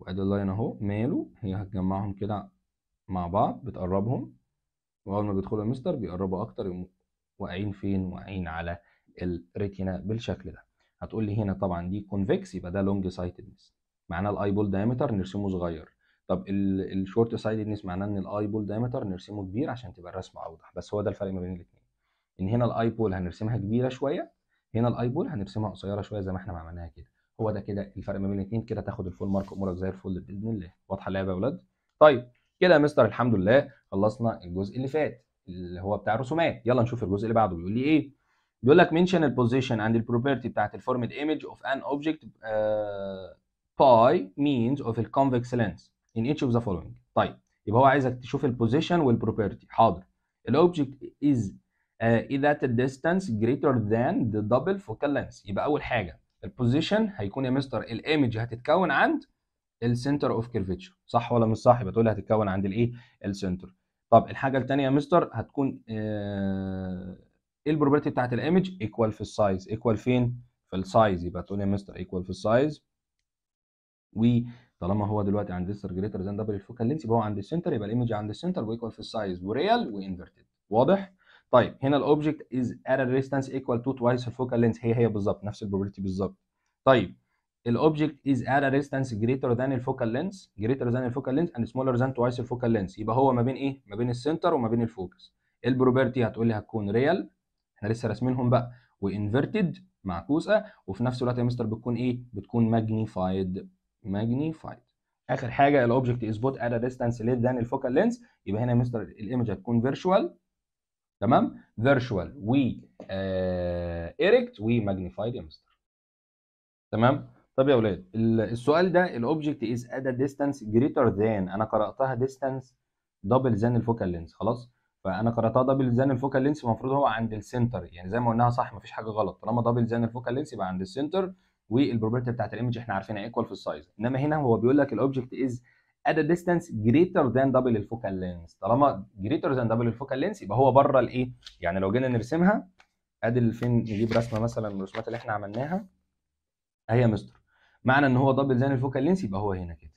وأدي ال line أهو. ماله؟ هي هتجمعهم كده مع بعض بتقربهم. وأول ما بيدخلوا يا مستر بيقربوا أكتر واقعين فين واقعين على ال retina بالشكل ده. هتقول لي هنا طبعا دي convex يبقى ده long-sightedness معناه ال eyeball diameter نرسمه صغير. طب ال short-sightedness معناه إن ال eyeball diameter نرسمه كبير عشان تبقى الرسمة أوضح. بس هو ده الفرق ما بين الاثنين إن هنا ال eyeball هنرسمها كبيرة شوية هنا ال eyeball هنرسمها قصيرة شوية زي ما إحنا ما عملناها كده. هو ده كده الفرق ما بين الاثنين كده تاخد ال full mark أمورك زي الفل بإذن الله. واضحة اللعبة يا أولاد طيب كده يا مستر الحمد لله خلصنا الجزء اللي فات. اللي هو بتاع الرسومات. يلا نشوف الجزء اللي بعده بيقول لي إيه. بيقول لك mention ال position and ال property بتاعت ال formed image of an object by of the convex lens in each of the following. طيب يبقى هو عايزك تشوف ال position وال property حاضر. ال object at a distance greater than the double focal length. يبقى أول حاجة ال position هيكون يا مستر ال image هتتكون عند ال center of curvature صح ولا مش صح؟ يبقى تقول هتتكون عند الايه ال center طب الحاجة الثانية يا مستر هتكون إيه ال property بتاعت ال image equal في ال size equal فين؟ في ال size يبقى تقول يا مستر equal في ال size وطالما هو دلوقتي عند distance greater than double ال focal length يبقى هو عند ال center يبقى ال image عند ال center و equal في ال size و real و inverted واضح؟ طيب هنا ال object is a distance equal to twice ال focal length هي هي بالظبط نفس ال property بالظبط. طيب ال object at a distance greater than ال focal length greater than ال focal length and smaller than twice ال focal length يبقى هو ما بين إيه؟ ما بين ال center وما بين ال focus ال property هتقول لي هتكون real إحنا لسه راسمينهم بقى. و inverted معكوسة. وفي نفس الوقت يا مستر بتكون إيه؟ بتكون magnified magnified آخر حاجة ال object is put at distance less than ال focal length يبقى هنا يا مستر ال image هتكون virtual تمام؟ virtual و erect و magnified يا مستر. تمام؟ طب يا أولاد ال- السؤال ده ال object is at a distance greater than أنا قرأتها distance double than ال focal length خلاص؟ فأنا قرأتها double than ال focal length المفروض هو عند ال center يعني زي ما قلناها صح مفيش حاجة غلط. طالما double than ال focal length يبقى عند ال center وال property بتاعت ال image إحنا عارفينها equal في ال size إنما هنا هو بيقول لك ال object is at a distance greater than double ال focal length. طالما greater than double ال focal length يبقى هو بره الايه يعني لو جينا نرسمها أدي فين نجيب رسمة مثلا من الرسومات اللي إحنا عملناها. اهي يا مستر. معنى إن هو double than ال focal length يبقى هو هنا كده.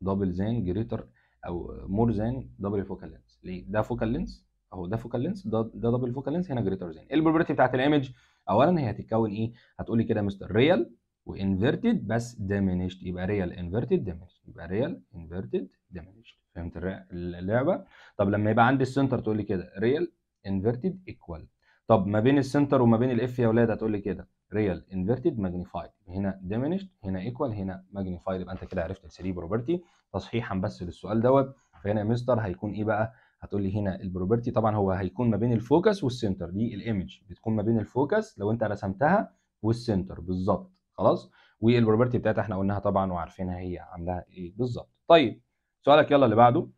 double than greater أو more than double ال focal length ليه؟ ده focal length أهو ده focal length ده ده double focal length هنا greater than ال property بتاعت ال image اولا هي هتتكون إيه؟ هتقولي كده يا مستر real و inverted بس diminished يبقى real inverted diminished يبقى real inverted diminished فهمت اللعبة؟ طب لما يبقى عندي ال center تقول لي كده real inverted equal طب ما بين ال center وما بين ال F يا أولاد هتقول لي كده. real inverted magnified هنا diminished هنا equal هنا magnified يبقى انت كده عرفت ال 3 property تصحيحا بس للسؤال دوت. فهنا يا مستر هيكون إيه بقى؟ هتقول لي هنا ال property طبعا هو هيكون ما بين ال focus وال center دي ال image بتكون ما بين ال focus لو انت رسمتها وال center بالظبط. خلاص؟ وال property بتاعتها إحنا قلناها طبعا وعارفينها هي عاملاها إيه. بالظبط. طيب. سؤالك يلا اللي بعده.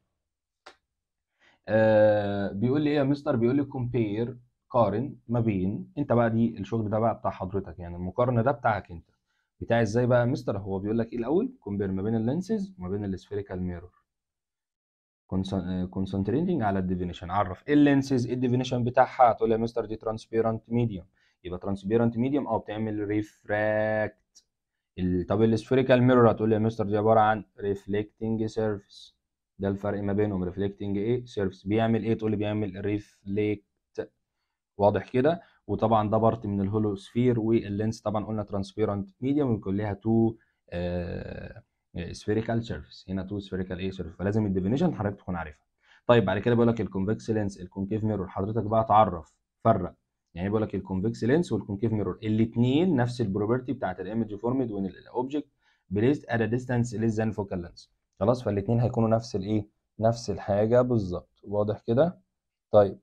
آه بيقول لي إيه يا مستر بيقول لي compare قارن ما بين انت بقى دي الشغل ده بقى بتاع حضرتك يعني المقارنة ده بتاعك انت. بتاع إزاي بقى مستر؟ هو بيقول لك إيه الأول؟ compare ما بين ال lenses وما بين ال spherical mirror concentrating على ال definition عرف إيه ال lenses إيه ال definition بتاعها؟ هتقول يا مستر دي transparent medium يبقى transparent medium آه بتعمل refract طب ال spherical mirror هتقول لي يا مستر دي عبارة عن reflecting surface ده الفرق ما بينهم. reflecting إيه؟ surface بيعمل إيه؟ تقول لي بيعمل reflect واضح كده. وطبعا ده part من ال hollow sphere وال lens طبعا قلنا transparent medium ويكون ليها two spherical surface هنا two spherical إيه surface فلازم ال definition حضرتك تكون عارفها. طيب بعد كده بيقول لك ال convex lens ال concave mirror حضرتك بقى تعرف فرق. يعني بيقول لك ال convex lens وال concave mirror الاثنين نفس ال property بتاعت ال image formed when ال object placed at distance less than focal length خلاص فالاثنين هيكونوا نفس الايه نفس الحاجة بالظبط. واضح كده؟ طيب.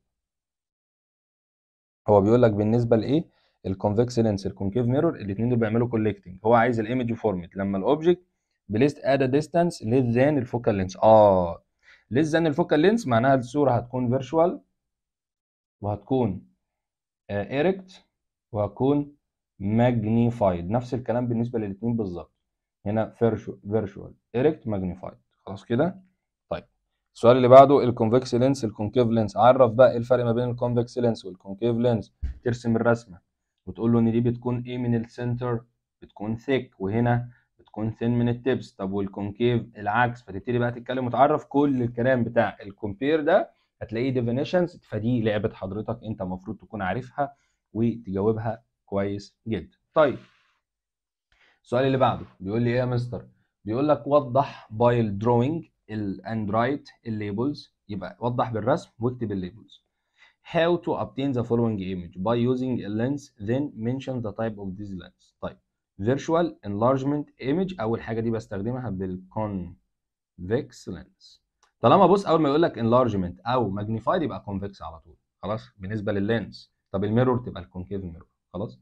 هو بيقول لك بالنسبة لإيه؟ ال convex lens ال concave mirror الاثنين دول بيعملوا collecting هو عايز ال image formed لما ال object placed at distance less than ال focal length آه. less than ال focal length معناها الصورة هتكون virtual وهتكون erect وهكون magnified نفس الكلام بالنسبة للاثنين بالظبط. هنا virtual erect magnified خلاص كده؟ السؤال اللي بعده ال convex lens ال concave lens عرف بقى إيه الفرق ما بين ال convex lens وال concave lens ترسم الرسمة وتقول له إن دي بتكون إيه من ال center بتكون thick وهنا بتكون thin من ال tips طب وال concave العكس. فتبتدي بقى تتكلم وتعرف كل الكلام بتاع ال compare ده. هتلاقيه definitions فدي لعبة حضرتك أنت المفروض تكون عارفها وتجاوبها كويس جدا. طيب. السؤال اللي بعده بيقول لي إيه يا مستر؟ بيقول لك وضح by ال drawing and write ال labels يبقى وضح بالرسم واكتب ال labels. How to obtain the following image by using a lens then mention the type of this lens. طيب virtual enlargement image أول حاجة دي بستخدمها بال convex lens. طالما بص أول ما يقول لك enlargement أو magnified يبقى convex على طول. خلاص؟ بالنسبة لل lens. طب ال mirror تبقى ال concave mirror خلاص؟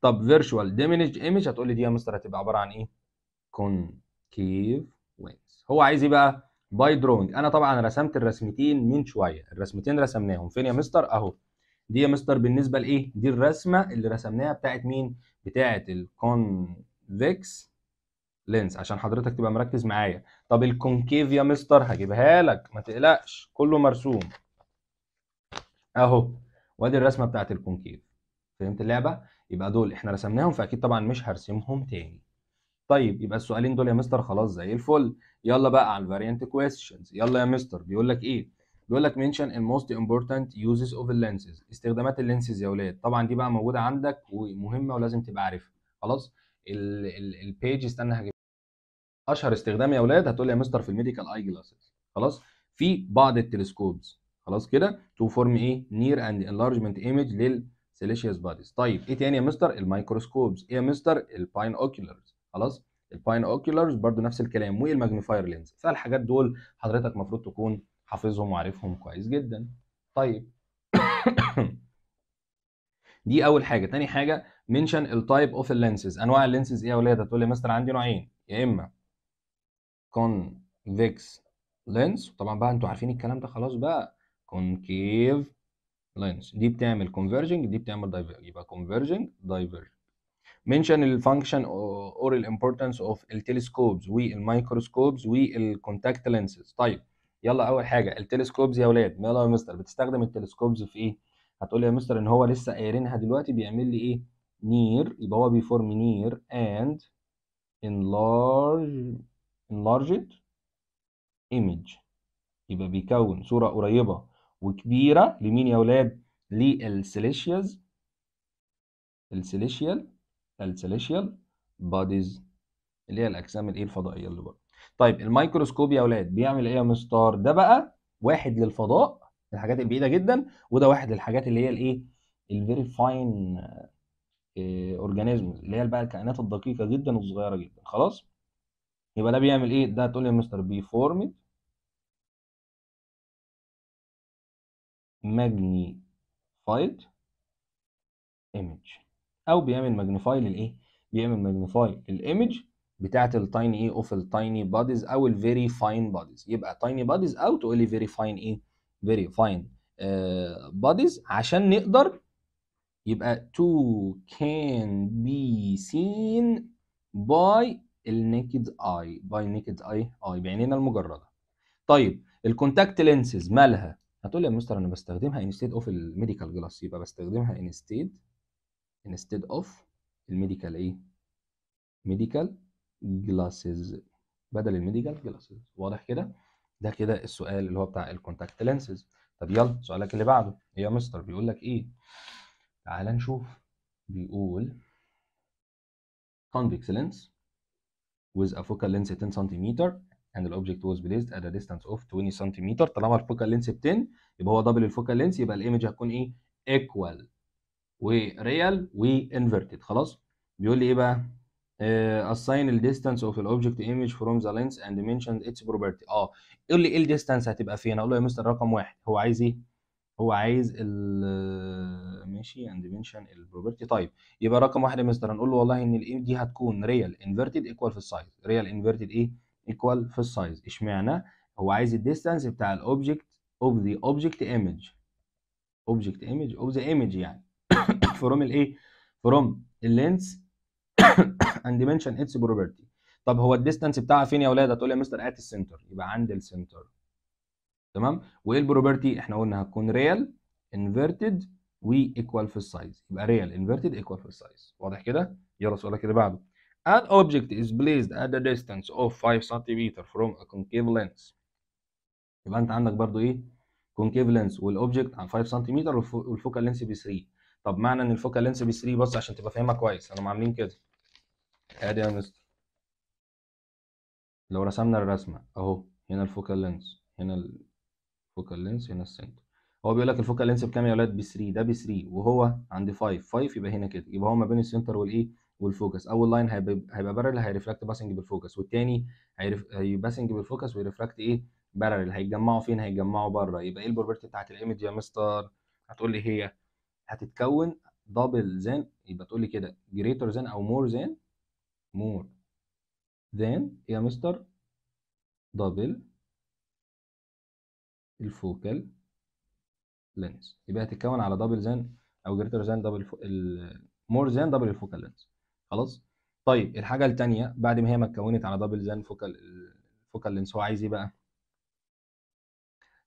طب virtual diminished image هتقول لي دي يا مستر هتبقى عبارة عن إيه؟ concave lens هو عايز إيه بقى؟ by drawing أنا طبعا رسمت الرسمتين من شوية. الرسمتين رسمناهم. فين يا مستر؟ أهو. دي يا مستر بالنسبة لإيه؟ دي الرسمة اللي رسمناها بتاعت مين؟ بتاعت ال convex lens عشان حضرتك تبقى مركز معايا. طب ال concave يا مستر هجيبها لك. ما تقلقش. كله مرسوم. أهو. وأدي الرسمة بتاعت ال concave فهمت اللعبة؟ يبقى دول. إحنا رسمناهم فأكيد طبعا مش هرسمهم تاني. طيب يبقى السؤالين دول يا مستر خلاص زي الفل. يلا بقى على ال variant questions يلا يا مستر. بيقول لك إيه؟ بيقول لك mention the most important uses of the استخدامات ال lenses يا ولاد. طبعا دي بقى موجودة عندك ومهمة ولازم تبقى عارفها. خلاص؟ ال page استنى هجيب أشهر استخدام يا ولاد هتقول لي يا مستر في ال medical eye glasses خلاص؟ في بعض ال telescopes. خلاص كده؟ to form إيه near and enlargement image لل celestial bodies طيب إيه تاني يا مستر؟ ال microscopes. إيه يا مستر؟ ال binoculars خلاص؟ ال binoculars برضو نفس الكلام وال magnifier lens. فالحاجات دول حضرتك المفروض تكون حافظهم وعارفهم كويس جدا. طيب. دي أول حاجة. تاني حاجة mention ال type of ال lenses أنواع اللينسز إيه يا ولاد؟ هتقول لي مستر عندي نوعين. يا إما convex lens طبعا بقى أنتوا عارفين الكلام ده خلاص بقى. concave lens دي بتعمل converging دي بتعمل diverge يبقى كونفرجنج دايفرج منشن الفانكشن اور الامبورتنس اوف ال telescopes والميكروسكوبز والكونتاكت لينسز طيب يلا أول حاجة ال telescopes يا ولاد. يلا يا مستر بتستخدم التلسكوبز في إيه؟ هتقول لي يا مستر إن هو لسه قايرينها دلوقتي بيعمل لي إيه؟ near يبقى هو بي form near and enlarge enlarged image. يبقى بيكون صورة قريبة وكبيرة لمين يا ولاد؟ لل celestial ال celestial ال celestial bodies اللي هي الأجسام الإيه الفضائية اللي بره. طيب الميكروسكوب يا ولاد بيعمل إيه يا مستر؟ ده بقى واحد للفضاء الحاجات البعيدة جدا وده واحد للحاجات اللي هي الإيه؟ ال very fine organisms اللي هي بقى الكائنات الدقيقة جدا والصغيرة جدا خلاص؟ يبقى ده بيعمل إيه ده تقول لي يا مستر بي formed magnified image أو بيعمل magnify للإيه؟ بيعمل magnify لل image بتاعت ال tiny إيه of ال tiny bodies أو ال very fine bodies يبقى tiny bodies أو تقول لي very fine إيه؟ very fine bodies عشان نقدر يبقى to can be seen by ال naked eye by naked eye أي بعينينا المجردة. طيب ال contact lenses مالها؟ هتقول لي يا مستر أنا بستخدمها instead of ال medical glass يبقى بستخدمها instead instead of ال medical إيه؟ medical glasses. بدل ال medical glasses. واضح كده؟ ده كده السؤال اللي هو بتاع ال contact lenses طب يلا سؤالك اللي بعده. إيه يا مستر بيقول لك إيه؟ تعال نشوف. بيقول convex lens with a focal length 10 cm and the object was placed at a distance of 20 cm طالما ال focal length ب 10 يبقى هو double ال focal length يبقى ال image هتكون إيه؟ equal. و real و inverted خلاص؟ بيقول لي إيه بقى؟ uh, assign the distance of the object image from the lens and mention its property. آه. يقول لي إيه ال distance هتبقى فين؟ أقول له يا مستر رقم واحد. هو عايز إيه؟ هو عايز ال ماشي. and mention ال property طيب يبقى رقم واحد يا مستر هنقول له والله إن الايه دي هتكون real inverted equal في ال size real inverted إيه؟ equal في ال size إشمعنى؟ هو عايز ال distance بتاع ال object of the object image object image of the image يعني. from الايه from ال lens and mention its property. طب هو ال distance بتاعها فين يا أولاد هتقول يا مستر at ال center يبقى عند ال center تمام؟ وإيه ال property إحنا قلنا هتكون real inverted و equal في ال size يبقى real inverted equal في ال size واضح كده؟ يلا سؤالك اللي بعده. An object is placed at a distance of 5 cm from a concave lens. يبقى أنت عندك برضو إيه؟ concave lens. وال object عن 5 سم وال focal length ب 3 طب معنى إن ال focal length ب 3 بص عشان تبقى فاهمها كويس؟ أنا عاملين كده. أدي يا مستر. لو رسمنا الرسمة أهو هنا ال focal length هنا ال focal length هنا ال center. هو بيقول لك ال focal length بكام يا أولاد ب 3 ده ب 3 وهو عند 5 5 يبقى هنا كده. يبقى هو ما بين ال center والإيه؟ وال focus. أول line هيبقى parallel هي reflect passing بال focus. والتاني هي passing بال focus وي reflect إيه؟ parallel هيتجمعوا فين؟ هيتجمعوا بره يبقى إيه ال property بتاعت ال image يا مستر؟ هتقول لي هي. هتتكون double than يبقى تقول لي كده greater than أو more than more than يا مستر double ال focal length يبقى هتتكون على double than أو greater than double more than double ال focal length خلاص؟ طيب الحاجة الثانية بعد ما هي ما اتكونت على double than focal ال focal length هو عايز إيه بقى؟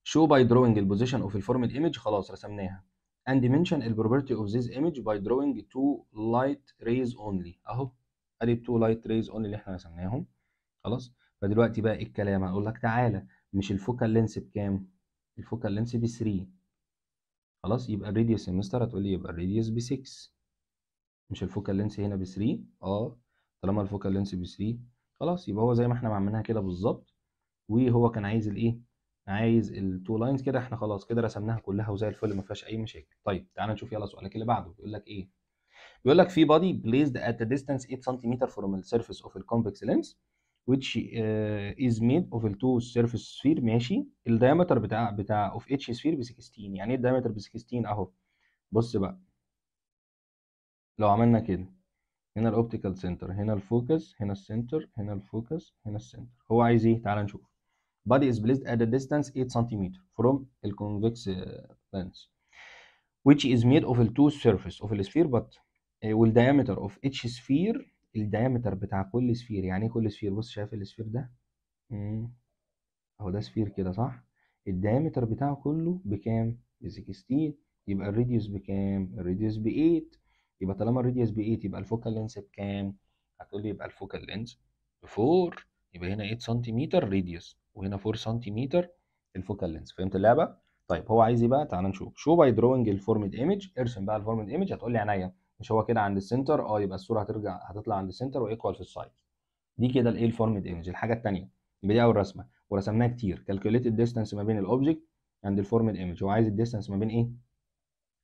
show by drawing ال position of ال formed image خلاص رسمناها. And mention ال property of this image by drawing two light rays only. أهو أدي two light rays only اللي إحنا رسمناهم. خلاص؟ فدلوقتي بقى إيه الكلام؟ هقول لك تعالى مش ال focal length بكام؟ ال focal length ب 3 خلاص؟ يبقى ال radius يا مستر هتقول لي يبقى ال radius ب 6 مش ال focal length هنا ب 3 آه. طالما ال focal length ب 3 خلاص؟ يبقى هو زي ما إحنا عملناها كده بالظبط. وهو كان عايز الإيه؟ عايز ال two lines كده إحنا خلاص كده رسمناها كلها وزي الفل ما فيهاش أي مشاكل. طيب تعالى نشوف يلا سؤالك اللي بعده بيقول لك إيه؟ بيقول لك في placed at a distance 8 cm from the surface of a convex lens which uh, is made of two surface sphere ماشي؟ ال diameter بتاع بتاع of each sphere ب 16 يعني إيه ال diameter ب 16 أهو. بص بقى. لو عملنا كده هنا الاوبتيكال سنتر هنا الفوكس هنا السنتر هنا الفوكس هنا السنتر هو عايز إيه؟ تعال نشوف. Body is placed at a distance 8 cm from the convex lens which is made of the two surface of the sphere but uh, will diameter of each sphere ال diameter بتاع كل sphere يعني إيه كل sphere بص شايف ال sphere ده. أهو ده sphere كده صح؟ ال diameter بتاعه كله بكام؟ ب 16 يبقى ال radius بكام؟ ال radius ب 8 يبقى طالما ال radius ب 8 يبقى ال focal length بكام؟ هتقول لي يبقى ال focal length ب 4 يبقى هنا 8 سنتيمتر radius وهنا 4 سنتيمتر ال focal length. فهمت اللعبة؟ طيب هو عايز إيه بقى؟ تعال نشوف. show by drawing ال formed image ارسم بقى ال formed image هتقول لي عينيا. مش هو كده عند ال center آه يبقى الصورة هترجع هتطلع عند ال center و equal في ال size دي كده الايه ال formed image الحاجة الثانية يبقى دي أول رسمة. ورسمناها كتير. calculate ال distance ما بين ال object عند ال formed image هو عايز ال distance ما بين إيه؟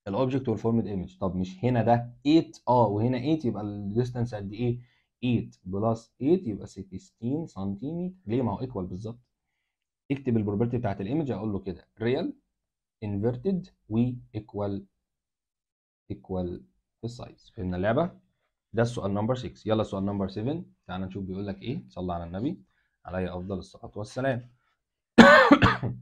ال object وال formed image طب مش هنا ده 8 آه وهنا 8 يبقى ال distance قد إيه؟ 8 plus 8 يبقى 16 سنتيمتر. ليه؟ ما هو equal بالظبط. اكتب ال property بتاعت ال image أقول له كده real inverted و equal equal ال size فهمنا اللعبة؟ ده السؤال number 6 يلا سؤال number 7 تعال نشوف بيقول لك إيه. صلى على النبي. عليه أفضل الصلاة والسلام.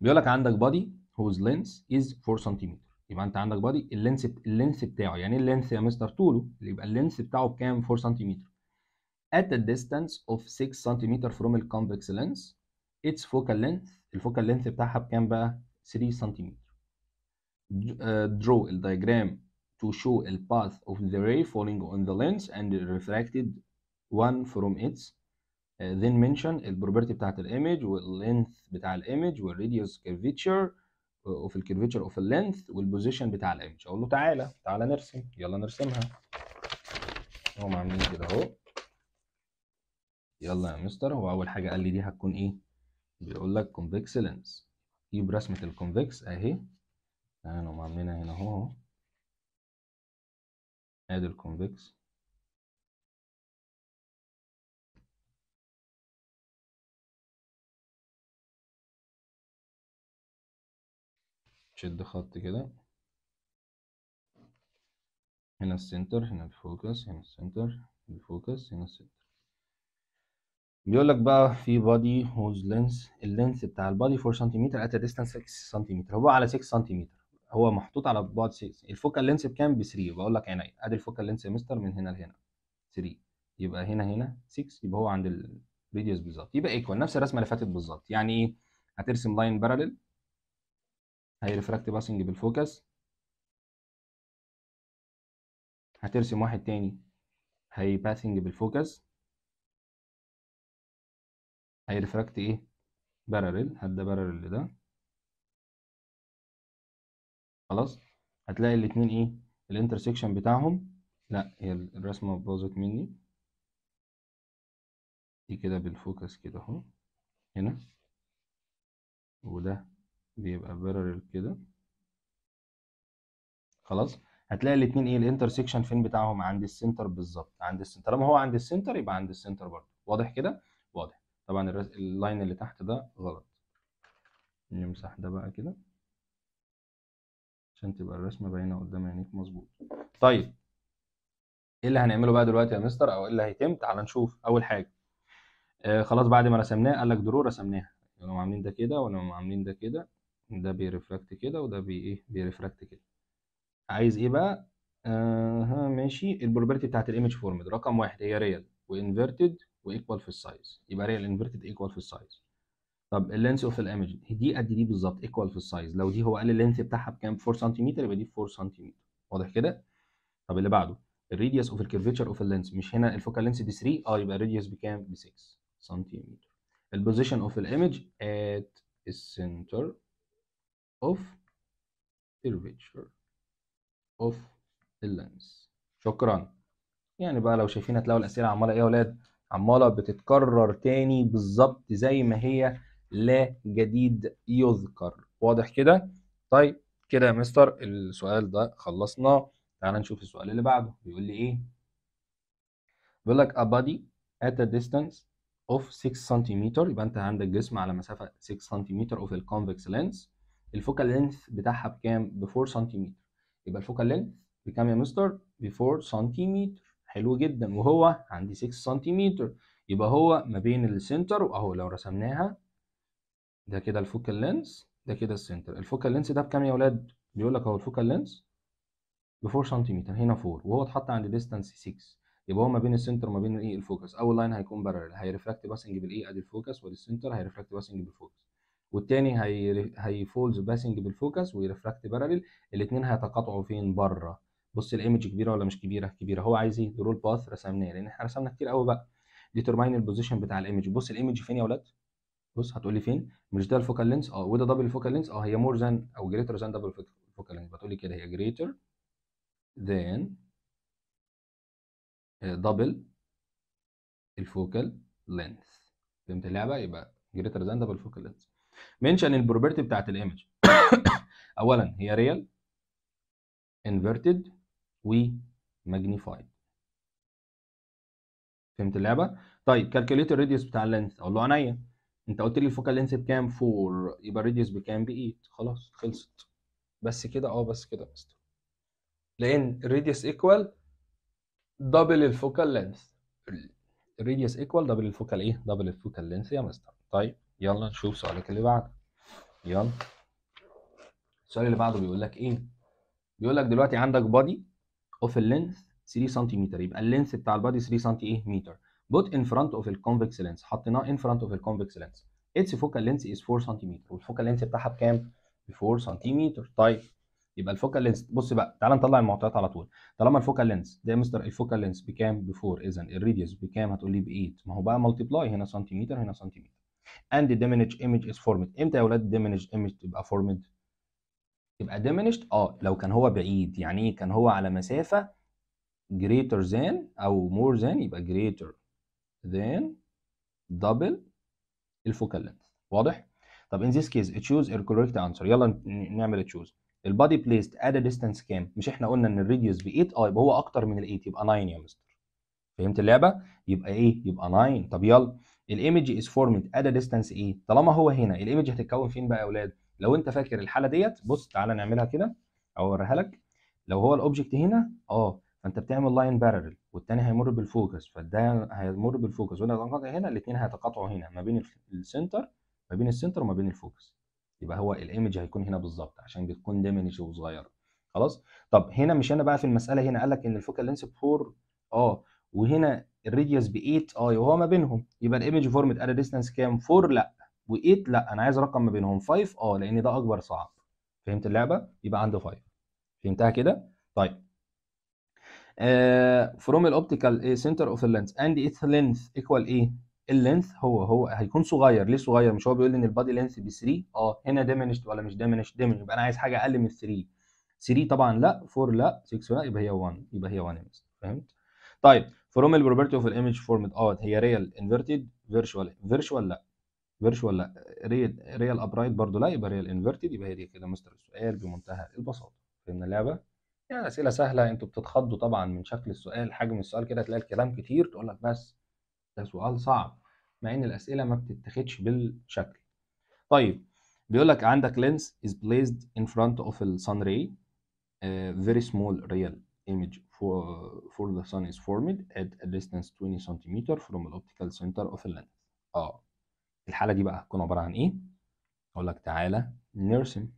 بيقول لك عندك body whose length is 4 سم يبقى أنت عندك body ال length ال length بتاعه. يعني إيه ال length يا مستر طوله؟ يبقى ال length بتاعه بكام؟ 4 سم at a distance of 6 سم from the convex lens its focal length ال focal length بتاعها بكام بقى؟ 3 سم draw the diagram to show the path of the ray falling on the lens and refracted one from its uh, then mention البروبرتي بتاعت الايمج واللينث بتاع الايمج والراديوس كيرفيتشر اوف الكيرفيتشر اوف اللينث والبوزيشن بتاع الايمج أقول له تعالى تعالى نرسم يلا نرسمها. هم عاملين كده أهو. يلا يا مستر هو أول حاجة قال لي دي هتكون إيه؟ بيقول لك convex lens جيب رسمه ال convex أهي. اهو عاملينها هنا أهو. أدي ال convex شد خط كده. هنا السنتر هنا الفوكس هنا السنتر الفوكس هنا السنتر بيقول لك بقى في body whose length ال length بتاع ال body 4 سنتيمتر at distance 6 سنتيمتر هو على 6 سنتيمتر هو محطوط على بعد 6 ال focal length بكام؟ ب 3 بقول لك عينيا. ادي ال focal length يا مستر من هنا لهنا. 3 يبقى هنا هنا 6 يبقى هو عند ال radius بالظبط. يبقى equal نفس الرسمة اللي فاتت بالظبط. يعني إيه هترسم line parallel هي refract passing بال focus هترسم واحد تاني. هي passing بال focus هي refract إيه؟ parallel هدا parallel ده. خلاص هتلاقي الاتنين إيه؟ ال intersection بتاعهم. لا هي الرسمة باظت مني. دي كده بال focus كده اهو هنا. وده بيبقى parallel كده. خلاص هتلاقي الاتنين إيه؟ ال intersection فين بتاعهم؟ عند ال center بالظبط. عند ال center طالما هو عند ال center يبقى عند السنتر برضه. واضح كده؟ واضح. طبعا. ال line اللي تحت ده غلط. نمسح ده بقى كده. عشان تبقى الرسمة باينة قدام عينيك مظبوط. طيب. إيه اللي هنعمله بقى دلوقتي يا مستر؟ أو إيه اللي هيتم؟ تعال نشوف. أول حاجة. آه خلاص بعد ما رسمناه قال لك draw رسمناها. لو عاملين ده كده ولو عاملين ده كده. ده بي refract كده وده بي إيه؟ بي refract كده. عايز إيه بقى؟ آه ماشي. ال property بتاعت ال image formed رقم واحد هي real. و inverted و equal في ال size يبقى real inverted equal في ال size طب ال length of ال image دي قد دي بالظبط؟ equal في ال size لو دي هو قال ال length بتاعها بكام؟ 4 سنتيمتر يبقى دي 4 سنتيمتر واضح كده؟ طب اللي بعده؟ ال radius of ال curvature of ال lens مش هنا ال focal length دي 3 آه يبقى ال radius بكام؟ ب 6 سنتيمتر البوزيشن اوف الايمج at السنتر اوف curvature اوف اللينس شكرا. يعني بقى لو شايفين هتلاقوا الأسئلة عمالة إيه يا أولاد عمالة بتتكرر تاني بالظبط زي ما هي لا جديد يذكر. واضح كده؟ طيب كده يا مستر السؤال ده خلصناه تعال نشوف السؤال اللي بعده. بيقول لي إيه؟ بيقول لك a body at a distance of 6 سنتيمتر يبقى أنت عندك جسم على مسافة 6 سنتيمتر of ال convex lens ال focal length بتاعها بكام؟ ب 4 سنتيمتر. يبقى ال focal length بكام يا مستر؟ ب 4 سنتيمتر. حلو جدا. وهو عندي 6 سنتيمتر يبقى هو ما بين ال center وأهو لو رسمناها. ده كده ال focal length ده كده ال center ال focal length ده بكام يا أولاد بيقول لك أهو ال focal length ب 4 سنتيمتر هنا 4 وهو اتحط عند distance 6 يبقى هو ما بين ال center وما بين الايه ال focus أول line هيكون parallel هي refract passing بالايه ادي ال focus وادي ال center هي refract passing بال focus والتاني هي هي falls passing بال focus وي refract parallel الاثنين هيتقاطعوا فين؟ بره بص ال image كبيرة ولا مش كبيرة؟ كبيرة. هو عايز إيه؟ draw ال path رسمناه لأن إحنا رسمنا كتير قوي بقى. determine ال position بتاع ال image. بص ال image فين يا أولاد بص هتقول لي فين؟ مش ده ال focal length آه. وده double ال focal length آه. هي more than أو greater than double ال focal length بتقول لي كده. هي greater than double ال focal length فهمت اللعبة؟ يبقى greater than double ال focal length mention ال property بتاعت ال image. اولا هي real inverted و magnified. فهمت اللعبة؟ طيب calculate ال radius بتاع ال lens أقول له عينيا. انت قلت لي ال focal length بكام؟ 4 يبقى ال radius بكام؟ ب 8 خلاص خلصت. بس كده؟ آه بس كده بس لأن الراديوس ايكوال double ال focal length الراديوس ايكوال دبل الفوكال إيه؟ دبل الفوكال لينث يا مستر. طيب يلا نشوف سؤالك اللي بعده. يلا. السؤال اللي بعده بيقول لك إيه؟ بيقول لك دلوقتي عندك body of ال length 3 سنتيمتر يبقى ال length بتاع ال body 3 سم إيه متر put in front of ال convex lens حطيناه in front of ال convex lens its focal length is 4 سنتيمتر وال focal length بتاعها بكام؟ ب 4 سنتيمتر طيب يبقى ال focal length بص بقى تعال نطلع المعطيات على طول. طالما ال focal length ده يا مستر ال focal length بكام؟ ب 4 اذا ال radius بكام؟ هتقول لي ب 8 ما هو بقى multiply هنا سنتيمتر هنا سنتيمتر and the diminished image is formed. إمتى يا أولاد diminished image تبقى formed. يبقى diminished. آه لو كان هو بعيد. يعني إيه؟ كان هو على مسافة greater than أو more than يبقى greater than double الفوكال لينث واضح؟ طب in this case choose a correct answer. يلا نعمل choose البادي placed at a distance كام؟ مش إحنا قلنا إن الراديوس ب 8 آه يبقى هو أكتر من ال 8 يبقى 9 يا مستر فهمت اللعبة؟ يبقى إيه؟ يبقى 9 طب يلا. ال image is formed at distance إيه؟ طالما هو هنا ال image هتتكون فين بقى يا أولاد؟ لو انت فاكر الحالة ديت بص تعالى نعملها كده أو اوريها لك. لو هو ال object هنا آه فانت بتعمل line parallel والتاني هيمر بال focus فده هيمر بال focus وده هنا الاثنين هيتقاطعوا هنا ما بين ال center ما بين ال center وما بين ال focus يبقى هو ال image هيكون هنا بالظبط عشان بتكون diminished وصغيرة. خلاص؟ طب هنا مش أنا بقى في المسألة هنا قال لك إن ال focal length ب 4 آه وهنا ال radius ب 8 آه وهو ما بينهم. يبقى ال image formed at distance كام؟ 4 لا. و8 لأ أنا عايز رقم ما بينهم 5 آه لأن ده أكبر صعب. فهمت اللعبة؟ يبقى عنده 5 فهمتها كده؟ طيب. from ال optical center of ال lens and its length equal إيه ال length هو هو هيكون صغير. ليه صغير؟ مش هو بيقول إن ال body length ب 3 آه هنا diminished ولا مش diminished diminished يبقى أنا عايز حاجة أقل من 3 3 طبعا لأ 4 لأ 6 لأ يبقى هي 1 يبقى هي 1 يا مستر فهمت؟ طيب. from ال property of ال image formed آه هي real inverted virtual virtual لأ. virtual لا real real upright برضه لا يبقى real inverted يبقى هي دي كده مستر السؤال بمنتهى البساطة. فهمنا اللعبة؟ يعني أسئلة سهلة أنتوا بتتخضوا طبعا من شكل السؤال حجم السؤال كده تلاقي الكلام كتير تقول لك بس ده سؤال صعب مع إن الأسئلة ما بتتاخدش بالشكل. طيب بيقول لك عندك lens is placed in front of the sun ray uh, very small real image for, for the sun is formed at a distance 20 cm from the optical center of the lens. آه. الحالة دي بقى هتكون عبارة عن إيه؟ أقول لك تعالى نرسم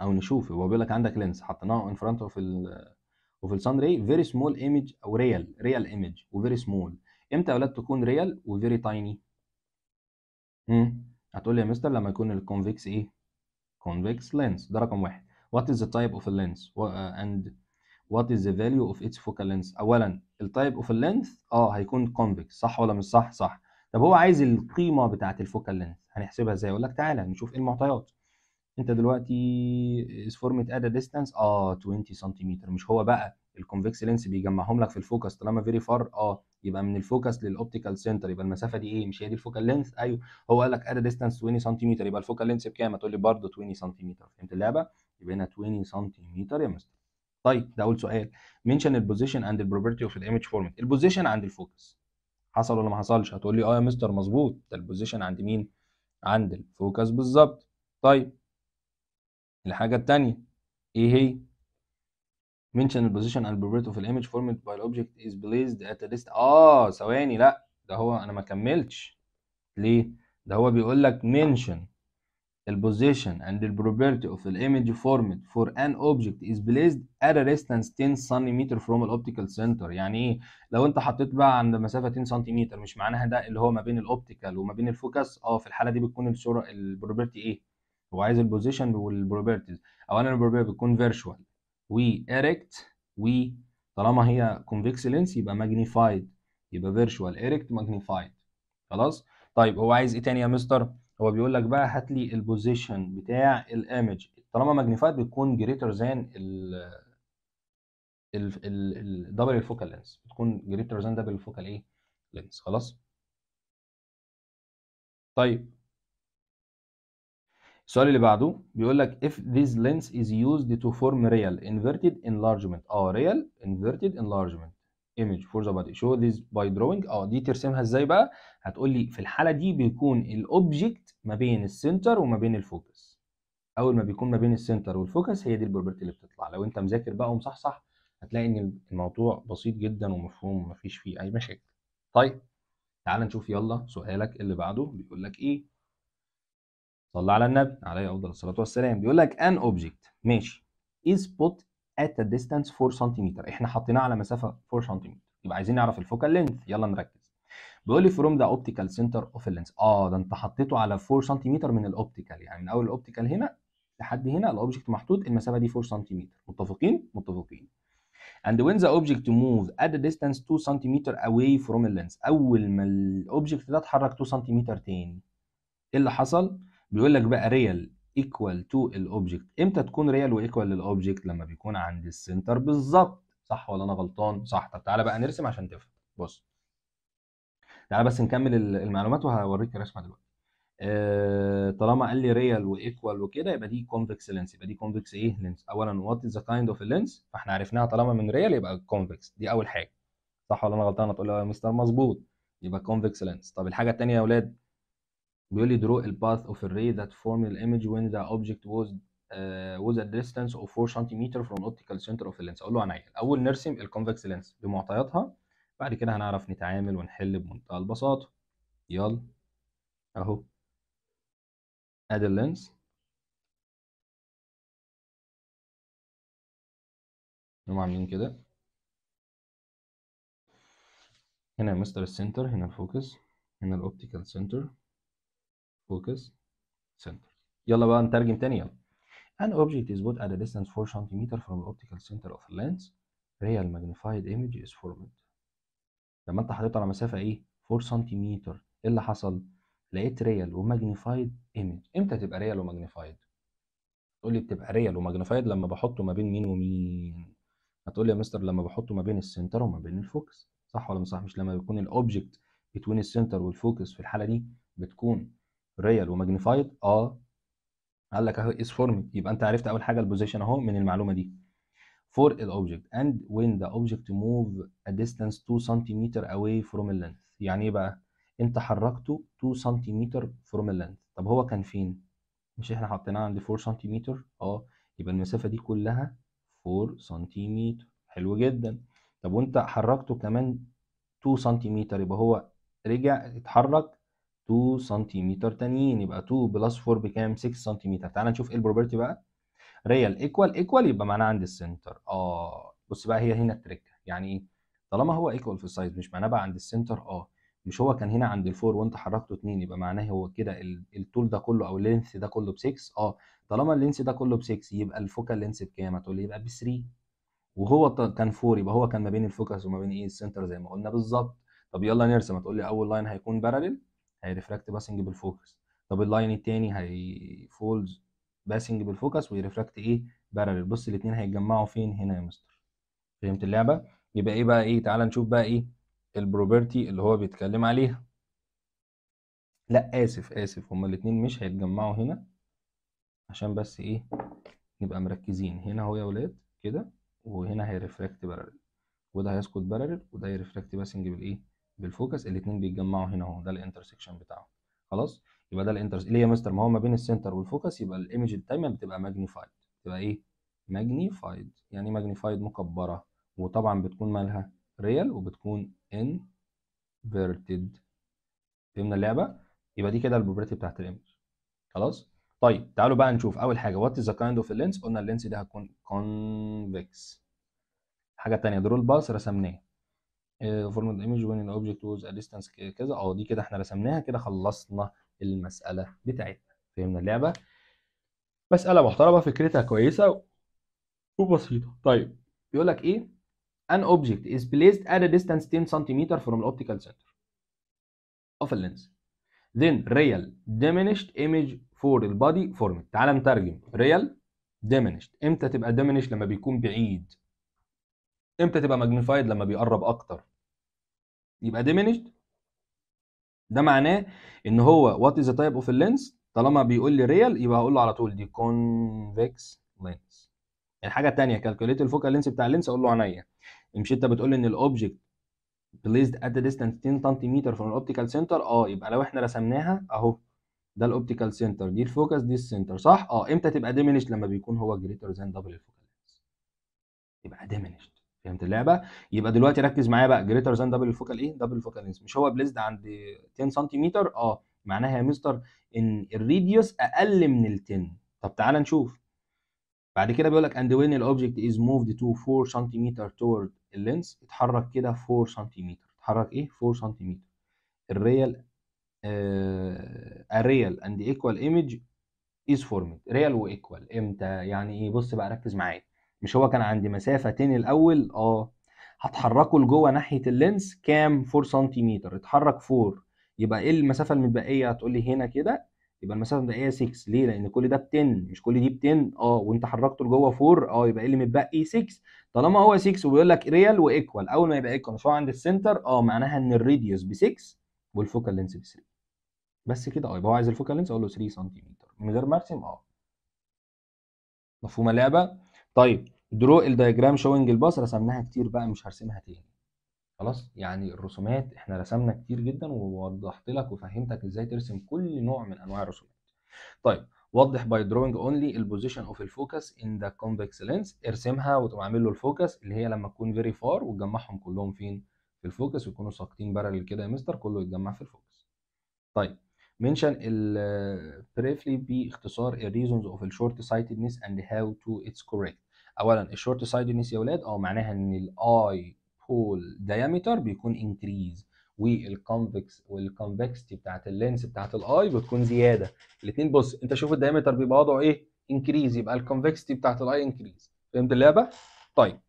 أو نشوف. هو بيقول لك عندك لينس حطيناه in front of ال of the sun ray very small image أو real real image و very small. إمتى يا أولاد تكون real و very tiny هتقول لي يا مستر لما يكون ال convex إيه؟ convex lens. ده رقم واحد. The type of a lens uh, and what is the value of its focal length اولا ال type of ال lens آه هيكون convex. صح ولا مش صح؟ صح. طب هو عايز القيمة بتاعه ال focal length هنحسبها إزاي؟ أقول لك تعالى نشوف إيه المعطيات. أنت دلوقتي at a distance آه 20 سنتيمتر مش هو بقى ال convex lens بيجمعهم لك في ال focus طالما very far آه. يبقى من ال focus لل optical center يبقى المسافة دي إيه؟ مش هي دي ال focal length؟ أيوه. هو قال لك a distance 20 سنتيمتر يبقى ال focal length بكام؟ هتقول لي برضه 20 سنتيمتر فهمت اللعبة؟ يبقى هنا 20 سنتيمتر يا مستر. طيب ده أول سؤال. منشن البوزيشن اند البروبرتي اوف الايمج فورمت البوزيشن عند الفوكس حصل ولا ما حصلش؟ هتقول لي آه يا مستر مظبوط. ده ال position عند مين؟ عند ال focus بالظبط. طيب. الحاجة التانية إيه هي؟ mention the position and an image formed by the object is placed at a distance آه ثواني لأ ده هو أنا ما كملتش. ليه؟ ده هو بيقول لك mention. The position and the property of the image formed for an object is placed at a distance 10 cm from the optical center. يعني إيه؟ لو أنت حطيت بقى عند مسافة 10 سم مش معناها ده اللي هو ما بين ال optical وما بين ال focus آه في الحالة دي بتكون الصورة ال property إيه؟ هو عايز ال position وال properties اولا ال property بتكون virtual و erect وطالما هي convex lens يبقى magnified يبقى virtual erect magnified خلاص؟ طيب هو عايز إيه تاني يا مستر هو بيقول لك بقى هات لي ال position بتاع ال image طالما magnified بتكون greater than ال ال double ال focal length بتكون greater than double ال focal إيه؟ length خلاص؟ طيب. السؤال اللي بعده بيقول لك if this lens is used to form real inverted enlargement. آه real inverted enlargement. Image for the body. Show this by drawing. آه دي ترسمها إزاي بقى؟ هتقول لي في الحالة دي بيكون ال object ما بين ال center وما بين ال focus أول ما بيكون ما بين ال center وال focus هي دي ال property اللي بتطلع. لو أنت مذاكر بقى ومصحصح هتلاقي إن الموضوع بسيط جدا ومفهوم مفيش فيه أي مشاكل. طيب تعال نشوف يلا سؤالك اللي بعده. بيقول لك إيه؟ صلى على النبي عليه أفضل الصلاة والسلام. بيقول لك an object ماشي. is put at a distance 4 سم إحنا حطيناه على مسافة 4 سم يبقى عايزين نعرف ال focal length يلا نركز. بيقول لي the optical center of the lens. آه ده أنت حطيته على 4 سم من ال optical يعني من أول ال optical هنا لحد هنا ال object محطوط المسافة دي 4 سم متفقين؟ متفقين. And when the object move at a distance 2 سم away from the lens. أول ما ال object ده اتحرك 2 سم تاني إيه اللي حصل؟ بيقول لك بقى real equal to ال object إمتى تكون real و equal لل object لما بيكون عند ال center بالظبط. صح ولا أنا غلطان؟ صح. طب تعالى بقى نرسم عشان تفهم. بص. تعالى بس نكمل المعلومات وهوريك الرسمة دلوقتي. آه طالما قال لي real و equal وكده يبقى دي convex lens يبقى دي convex إيه؟ lens اولا what is the kind of lens فإحنا عرفناها طالما من real يبقى convex دي أول حاجة. صح ولا أنا غلطان؟ هتقول لي يا مستر مظبوط. يبقى convex lens طب الحاجة الثانية يا أولاد؟ بيقول لي draw the path of a ray that formed the image when the object was uh, was distance of 4 cm from optical center of the lens. أقول له هنعمل الأول نرسم ال convex lens بمعطياتها بعد كده هنعرف نتعامل ونحل بمنتهى البساطة. يلا. أهو. ادي ال lens نقوم عاملين كده. هنا مستر ال center هنا ال focus هنا ال optical center focus center يلا بقى نترجم تاني يلا An object is put at a distance 4 cm from the optical center of a lens. Real magnified image is formed. لما انت حطيته على مسافة إيه؟ 4 سنتيمتر إيه اللي حصل؟ لقيت real و magnified image إمتى تبقى real و magnified؟ تقول لي بتبقى real و magnified لما بحطه ما بين مين ومين؟ هتقول لي يا مستر لما بحطه ما بين ال center وما بين ال focus صح ولا مش صح؟ مش لما بيكون ال object بين ال center وال focus في الحالة دي بتكون real و magnified آه. قال لك أهو is formed يبقى أنت عرفت أول حاجة ال position أهو من المعلومة دي. The object and when the object move a distance 2 cm away from the lens. يعني إيه بقى؟ أنت حركته 2 cm from the lens. طب هو كان فين؟ مش إحنا حطيناه عند 4 سم آه. يبقى المسافة دي كلها 4 سم حلو جدا. طب وأنت حركته كمان 2 سم يبقى هو رجع اتحرك 2 سنتيمتر تانيين يبقى 2 plus 4 بكام 6 سنتيمتر تعال نشوف إيه ال property بقى. real equal equal يبقى معناه عند ال center آه. بص بقى هي هنا ال trick يعني إيه؟ طالما هو equal في ال size مش معناه بقى عند ال center آه. مش هو كان هنا عند ال four وانت حركته 2 يبقى معناه هو كده الطول ده كله أو ال length ده كله ب 6 آه. طالما ال length ده كله ب 6 يبقى ال focal length بكام؟ هتقول لي يبقى ب 3 وهو كان 4 يبقى هو كان ما بين ال focus وما بين إيه؟ ال center زي ما قلنا بالظبط. طب يلا نرسم هتقول لي أول line هيكون parallel هي refract passing بال focus طب ال line التاني هي falls passing بال focus وي refract إيه؟ parallel بص الاثنين هيتجمعوا فين هنا يا مستر فهمت اللعبة؟ يبقى إيه بقى إيه؟ تعال نشوف بقى إيه ال property اللي هو بيتكلم عليها. لا آسف آسف. هما الاثنين مش هيتجمعوا هنا. عشان بس إيه؟ نبقى مركزين. هنا أهو يا ولاد كده. وهنا هي refract parallel وده هيسقط parallel وده هي refract passing بالايه بال focus الاثنين بيتجمعوا هنا اهو ده ال intersection بتاعهم. خلاص؟ يبقى ده ال inter ليه يا مستر ما هو ما بين ال center وال focus يبقى ال image دايما بتبقى magnified بتبقى إيه؟ magnified يعني magnified مكبرة وطبعا بتكون مالها real وبتكون inverted فهمنا اللعبة؟ يبقى دي كده ال property بتاعت ال image خلاص؟ طيب تعالوا بقى نشوف. أول حاجة what is the kind of ال lens قلنا ال lens دي هتكون convex حاجة ثانية draw ال path رسمناه. form ال image when ال object was a distance كذا. آه دي كده إحنا رسمناها كده خلصنا المسألة بتاعتنا. فهمنا اللعبة؟ مسألة محترمة فكرتها كويسة وبسيطة. طيب بيقول لك إيه؟ An object is placed at a distance 10 cm from the optical center of a lens. Then real diminished image for the body formed تعال نترجم. real diminished. إمتى تبقى diminished لما بيكون بعيد. إمتى تبقى ماجنيفايد لما بيقرب أكتر. يبقى diminished ده معناه إن هو what is type of ال lens طالما بيقول لي real يبقى هقول له على طول دي convex lens الحاجة الثانية calculate ال focal length بتاع ال lens أقول له عينيا. مش أنت بتقول لي ان ال object placed at distance 10 سنتيمتر from ال optical center آه يبقى لو إحنا رسمناها أهو. ده ال optical center دي ال focus دي ال center صح؟ آه إمتى تبقى diminish لما بيكون هو greater than double ال focal length يبقى diminished فهمت اللعبة؟ يبقى دلوقتي ركز معايا بقى greater than double ال focal إيه double ال focal length مش هو placed عند 10 سنتيمتر آه. معناها يا مستر إن ال radius أقل من ال 10 طب تعال نشوف. بعد كده بيقول لك and when ال object is moved to 4 سنتيمتر toward ال lens اتحرك كده 4 سنتيمتر اتحرك إيه؟ 4 سنتيمتر ال real ال real and equal image is formed real و equal إمتى؟ يعني إيه؟ بص بقى ركز معايا. مش هو كان عندي مسافة 10 الأول؟ آه. هتحركه لجوه ناحية ال lens كام؟ 4 سنتيمتر. اتحرك 4 يبقى إيه المسافة المتبقية؟ هتقول لي هنا كده. يبقى المسافة المتبقية 6 ليه؟ لأن كل ده ب 10 مش كل دي ب 10 آه. وأنت حركته لجوه 4 آه. يبقى إيه اللي متبقي؟ 6 طالما هو 6 وبيقول لك real و equal أول ما يبقى equal مش هو عند ال center آه. معناها إن ال radius ب 6 وال focal length ب 3 بس كده. آه. يبقى هو عايز ال focal length أقول له 3 سنتيمتر. من غير ما ارسم آه. مفهومة اللعبة؟ طيب. draw ال diagram showing ال path رسمناها كتير بقى مش هرسمها تاني. خلاص؟ يعني الرسومات إحنا رسمنا كتير جدا ووضحت لك وفهمتك إزاي ترسم كل نوع من أنواع الرسومات. طيب وضح by drawing only ال position of ال focus in the convex lens ارسمها وتقوم عامل له ال focus اللي هي لما تكون very far وتجمعهم كلهم فين؟ في ال focus ويكونوا ساقطين parallel كده يا مستر كله يتجمع في ال focus طيب mention ال briefly باختصار ال reasons of ال short sightedness and how to its correct. اولا ال short sightedness يا ولاد آه معناها إن ال eyeball diameter بيكون increase وال convex وال convexity بتاعت ال lens بتاعت ال eye بتكون زيادة. الاثنين بص أنت شوف ال diameter بيبقى وضعه إيه؟ increase يبقى ال convexity بتاعت ال eye increase فهمت اللعبة؟ طيب.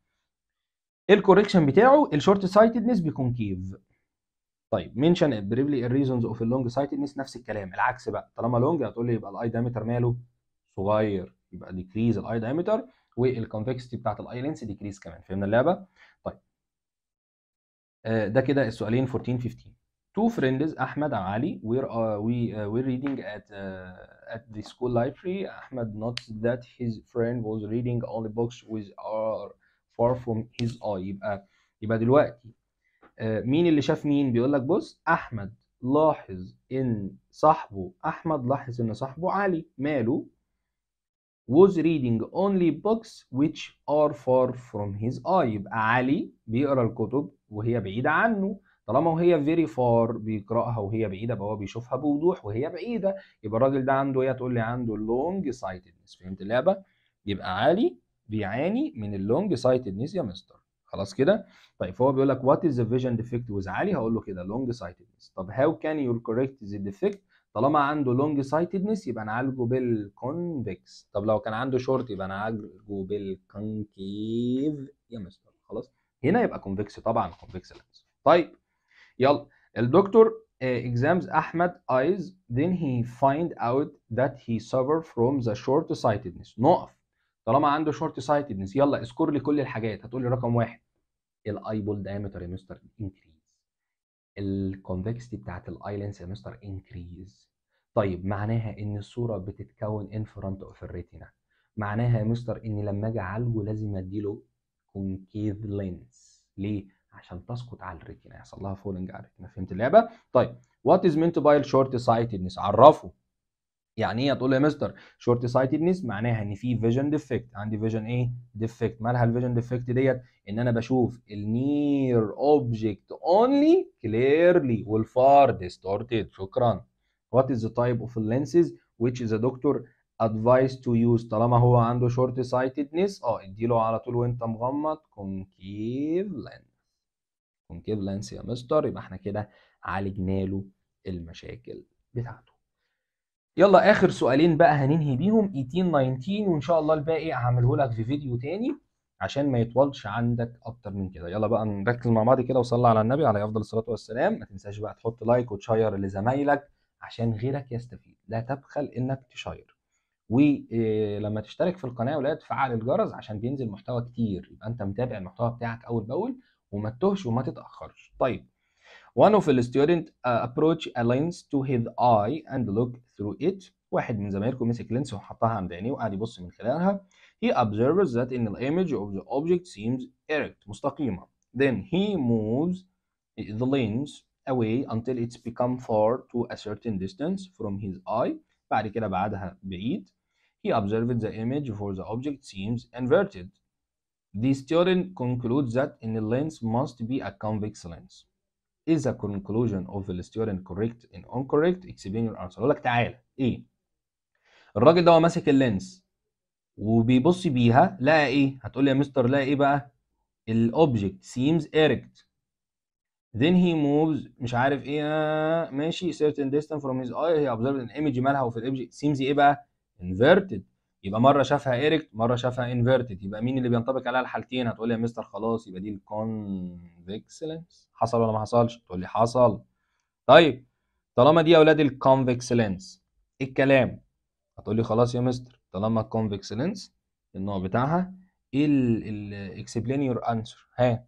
ال correction بتاعه؟ ال short sightedness ب ال concave طيب mention briefly ال reasons of ال long sightedness نفس الكلام. العكس بقى طالما long هتقول لي يبقى ال eye diameter ماله صغير يبقى decrease ال eye diameter وال convexity بتاعت ال eye lens decrease كمان. فهمنا اللعبة؟ طيب. آه ده كده السؤالين 14 15 two friends أحمد وعلي we're uh, we uh, we're reading at uh, at the school library. ahmed noticed that his friend was reading only books with are far from his eye. يبقى يبقى دلوقتي. آه مين اللي شاف مين؟ بيقول لك بص أحمد لاحظ إن صاحبه أحمد لاحظ إن صاحبه علي. ماله؟ Was reading only books which are far from his eye يبقى علي بيقرأ الكتب وهي بعيدة عنه. طالما وهي very far بيقرأها وهي بعيدة يبقى هو بيشوفها بوضوح وهي بعيدة. يبقى الراجل ده عنده إيه؟ هتقول لي عنده long sightedness فهمت اللعبة؟ يبقى علي بيعاني من ال long sightedness يا مستر خلاص كده؟ طيب فهو بيقول لك what is the vision defect with علي؟ هقول له كده long sightedness طب how can you correct the defect طالما عنده long sightedness يبقى نعالجه بال convex طب لو كان عنده شورت يبقى نعالجه بال concave يا مستر خلاص. هنا يبقى convex طبعا convex lens طيب يلا. الدكتور examines أحمد eyes then he find out that he suffer from the short sightedness. نقف. طالما عنده short sightedness يلا اذكر لي كل الحاجات. هتقول لي رقم واحد. ال eyeball diameter يا mister increase ال convexity بتاعت ال eye lens يا mister increase طيب معناها إن الصورة بتتكون in front of ال retina معناها يا مستر إن لما أجي اعالجه لازم أديله concave lens ليه؟ عشان تسقط على ال retina يحصل لها falling على ال retina فهمت اللعبة؟ طيب What is meant by ال short sightedness عرفه يعني إيه؟ هتقول لي يا مستر short sightedness معناها ان في vision defect عندي vision إيه؟ defect مالها ال vision defect ديت؟ ان أنا بشوف ال near object only clearly وال far distorted شكرا. What is the type of lenses which is a doctor advised to use? طالما هو عنده short sightedness آه اديله على طول وانت مغمض. concave lens. concave lens يا مستر يبقى إحنا كده عالجنا له المشاكل بتاعته. يلا آخر سؤالين بقى هننهي بيهم. 18 19 وإن شاء الله الباقي هعمله لك في فيديو تاني عشان ما يطولش عندك أكتر من كده. يلا بقى نركز مع بعض كده وصلي على النبي عليه أفضل الصلاة والسلام. ما تنساش بقى تحط لايك وتشير لزمايلك عشان غيرك يستفيد. لا تبخل إنك تشير. ولما تشترك في القناة يا ولاد فعل الجرس عشان بينزل محتوى كتير. يبقى أنت متابع المحتوى بتاعك أول بأول وما تتوهش وما تتأخرش. طيب One of the student uh, approach a lens to his eye and look through it. واحد من زمايلكم مسك لينس وحطها عند عينيه وقعد يبص من خلالها. He observes that in the image of the object seems erect مستقيمة. Then he moves the lens away until it's become far to a certain distance from his eye. بعد كده بعدها بعيد. He observed the image for the object seems inverted. The student concludes that in the lens must be a convex lens. Is the conclusion of the student correct and incorrect explain your answer أقول لك تعالى إيه الراجل ده هو ماسك اللينس وبيبص بيها لقى إيه هتقول لي يا مستر لقى إيه بقى الاوبجكت seems erect then he moves مش عارف إيه آه ماشي certain distance from his eye he observed an image مالها وفي الاوبجكت seems إيه بقى inverted يبقى مرة شافها erect مرة شافها inverted يبقى مين اللي بينطبق عليها الحالتين؟ هتقول لي يا مستر خلاص يبقى دي ال convex lens حصل ولا ما حصلش؟ تقول لي حصل. طيب طالما دي يا أولاد ال convex lens الكلام؟ هتقول لي خلاص يا مستر طالما الكونفكس لينس النوع بتاعها إيه ال explain your answer ها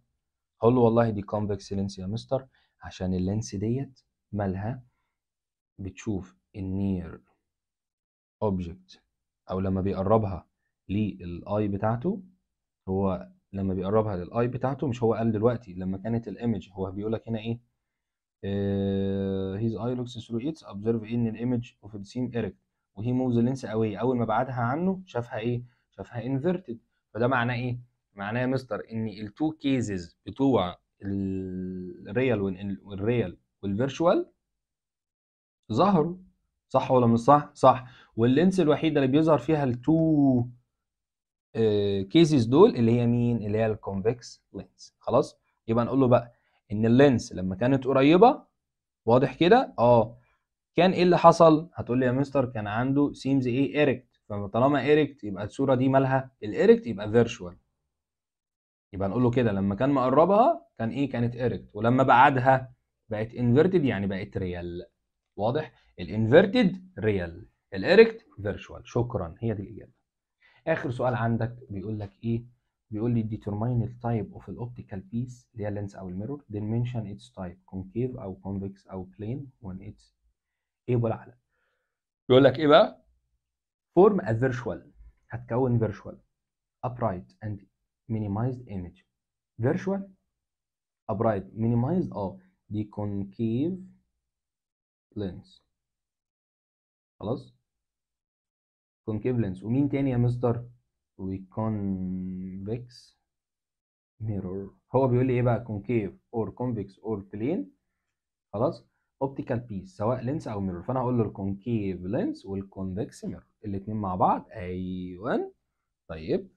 هقول له والله دي convex lens يا مستر عشان ال lens ديت مالها؟ بتشوف ال near object أو لما بيقربها لل eye بتاعته هو لما بيقربها لل eye بتاعته مش هو قال دلوقتي لما كانت ال image هو بيقول لك هنا إيه؟ his eye looks through its observe ان ال image of the seems erect و he moves ال lens away. أول ما بعدها عنه شافها إيه؟ شافها inverted. فده معناه إيه؟ معناه يا مستر إن ال two cases بتوع ال real وال real وال virtual ظهروا. صح ولا مش صح؟ صح. وال lens الوحيدة اللي بيظهر فيها ال two cases دول اللي هي مين؟ اللي هي ال convex lens خلاص؟ يبقى نقول له بقى إن ال lens لما كانت قريبة واضح كده؟ آه. كان إيه اللي حصل؟ هتقول لي يا مستر كان عنده seems إيه؟ erect فطالما erect يبقى الصورة دي مالها؟ ال erect يبقى virtual يبقى نقول له كده لما كان مقربها كان إيه؟ كانت erect ولما بعدها بقت inverted يعني بقت real واضح ال inverted real ال erect virtual شكرا هي دي الاجابه اخر سؤال عندك بيقول لك إيه بيقول لي the type of ال optical piece اللي هي ال lens أو ال mirror then its type concave أو convex أو plane when it's able على بيقول لك إيه بقى form a virtual هتكون virtual upright and minimized image virtual upright minimized آه دي concave lens خلاص؟ concave lens ومين تاني يا مستر؟ وconvex mirror. هو بيقول لي إيه بقى؟ concave or convex or plane خلاص؟ optical piece سواء lens أو mirror فأنا هقول له ال concave lens وال convex mirror الاثنين مع بعض. أيوه. طيب.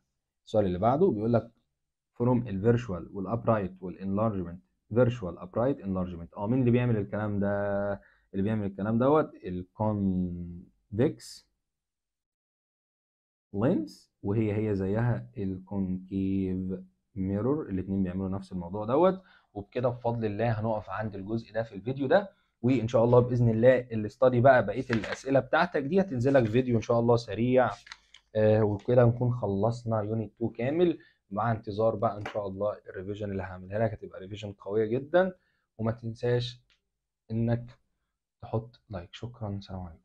السؤال اللي بعده بيقول لك form ال virtual وال upright وال enlargement virtual upright enlargement آه مين اللي بيعمل الكلام ده؟ اللي بيعمل الكلام دوت ال convex lens وهي هي زيها ال concave mirror الاثنين بيعملوا نفس الموضوع دوت. وبكده بفضل الله هنقف عند الجزء ده في الفيديو ده. وإن شاء الله بإذن الله ال study بقى بقية الأسئلة بتاعتك دي هتنزل لك فيديو إن شاء الله سريع. آه وكده نكون خلصنا unit 2 كامل. مع انتظار بقى إن شاء الله ال revision اللي هعملها لك. هتبقى revision قوية جدا. وما تنساش إنك تحط like شكرا سلام عليكم.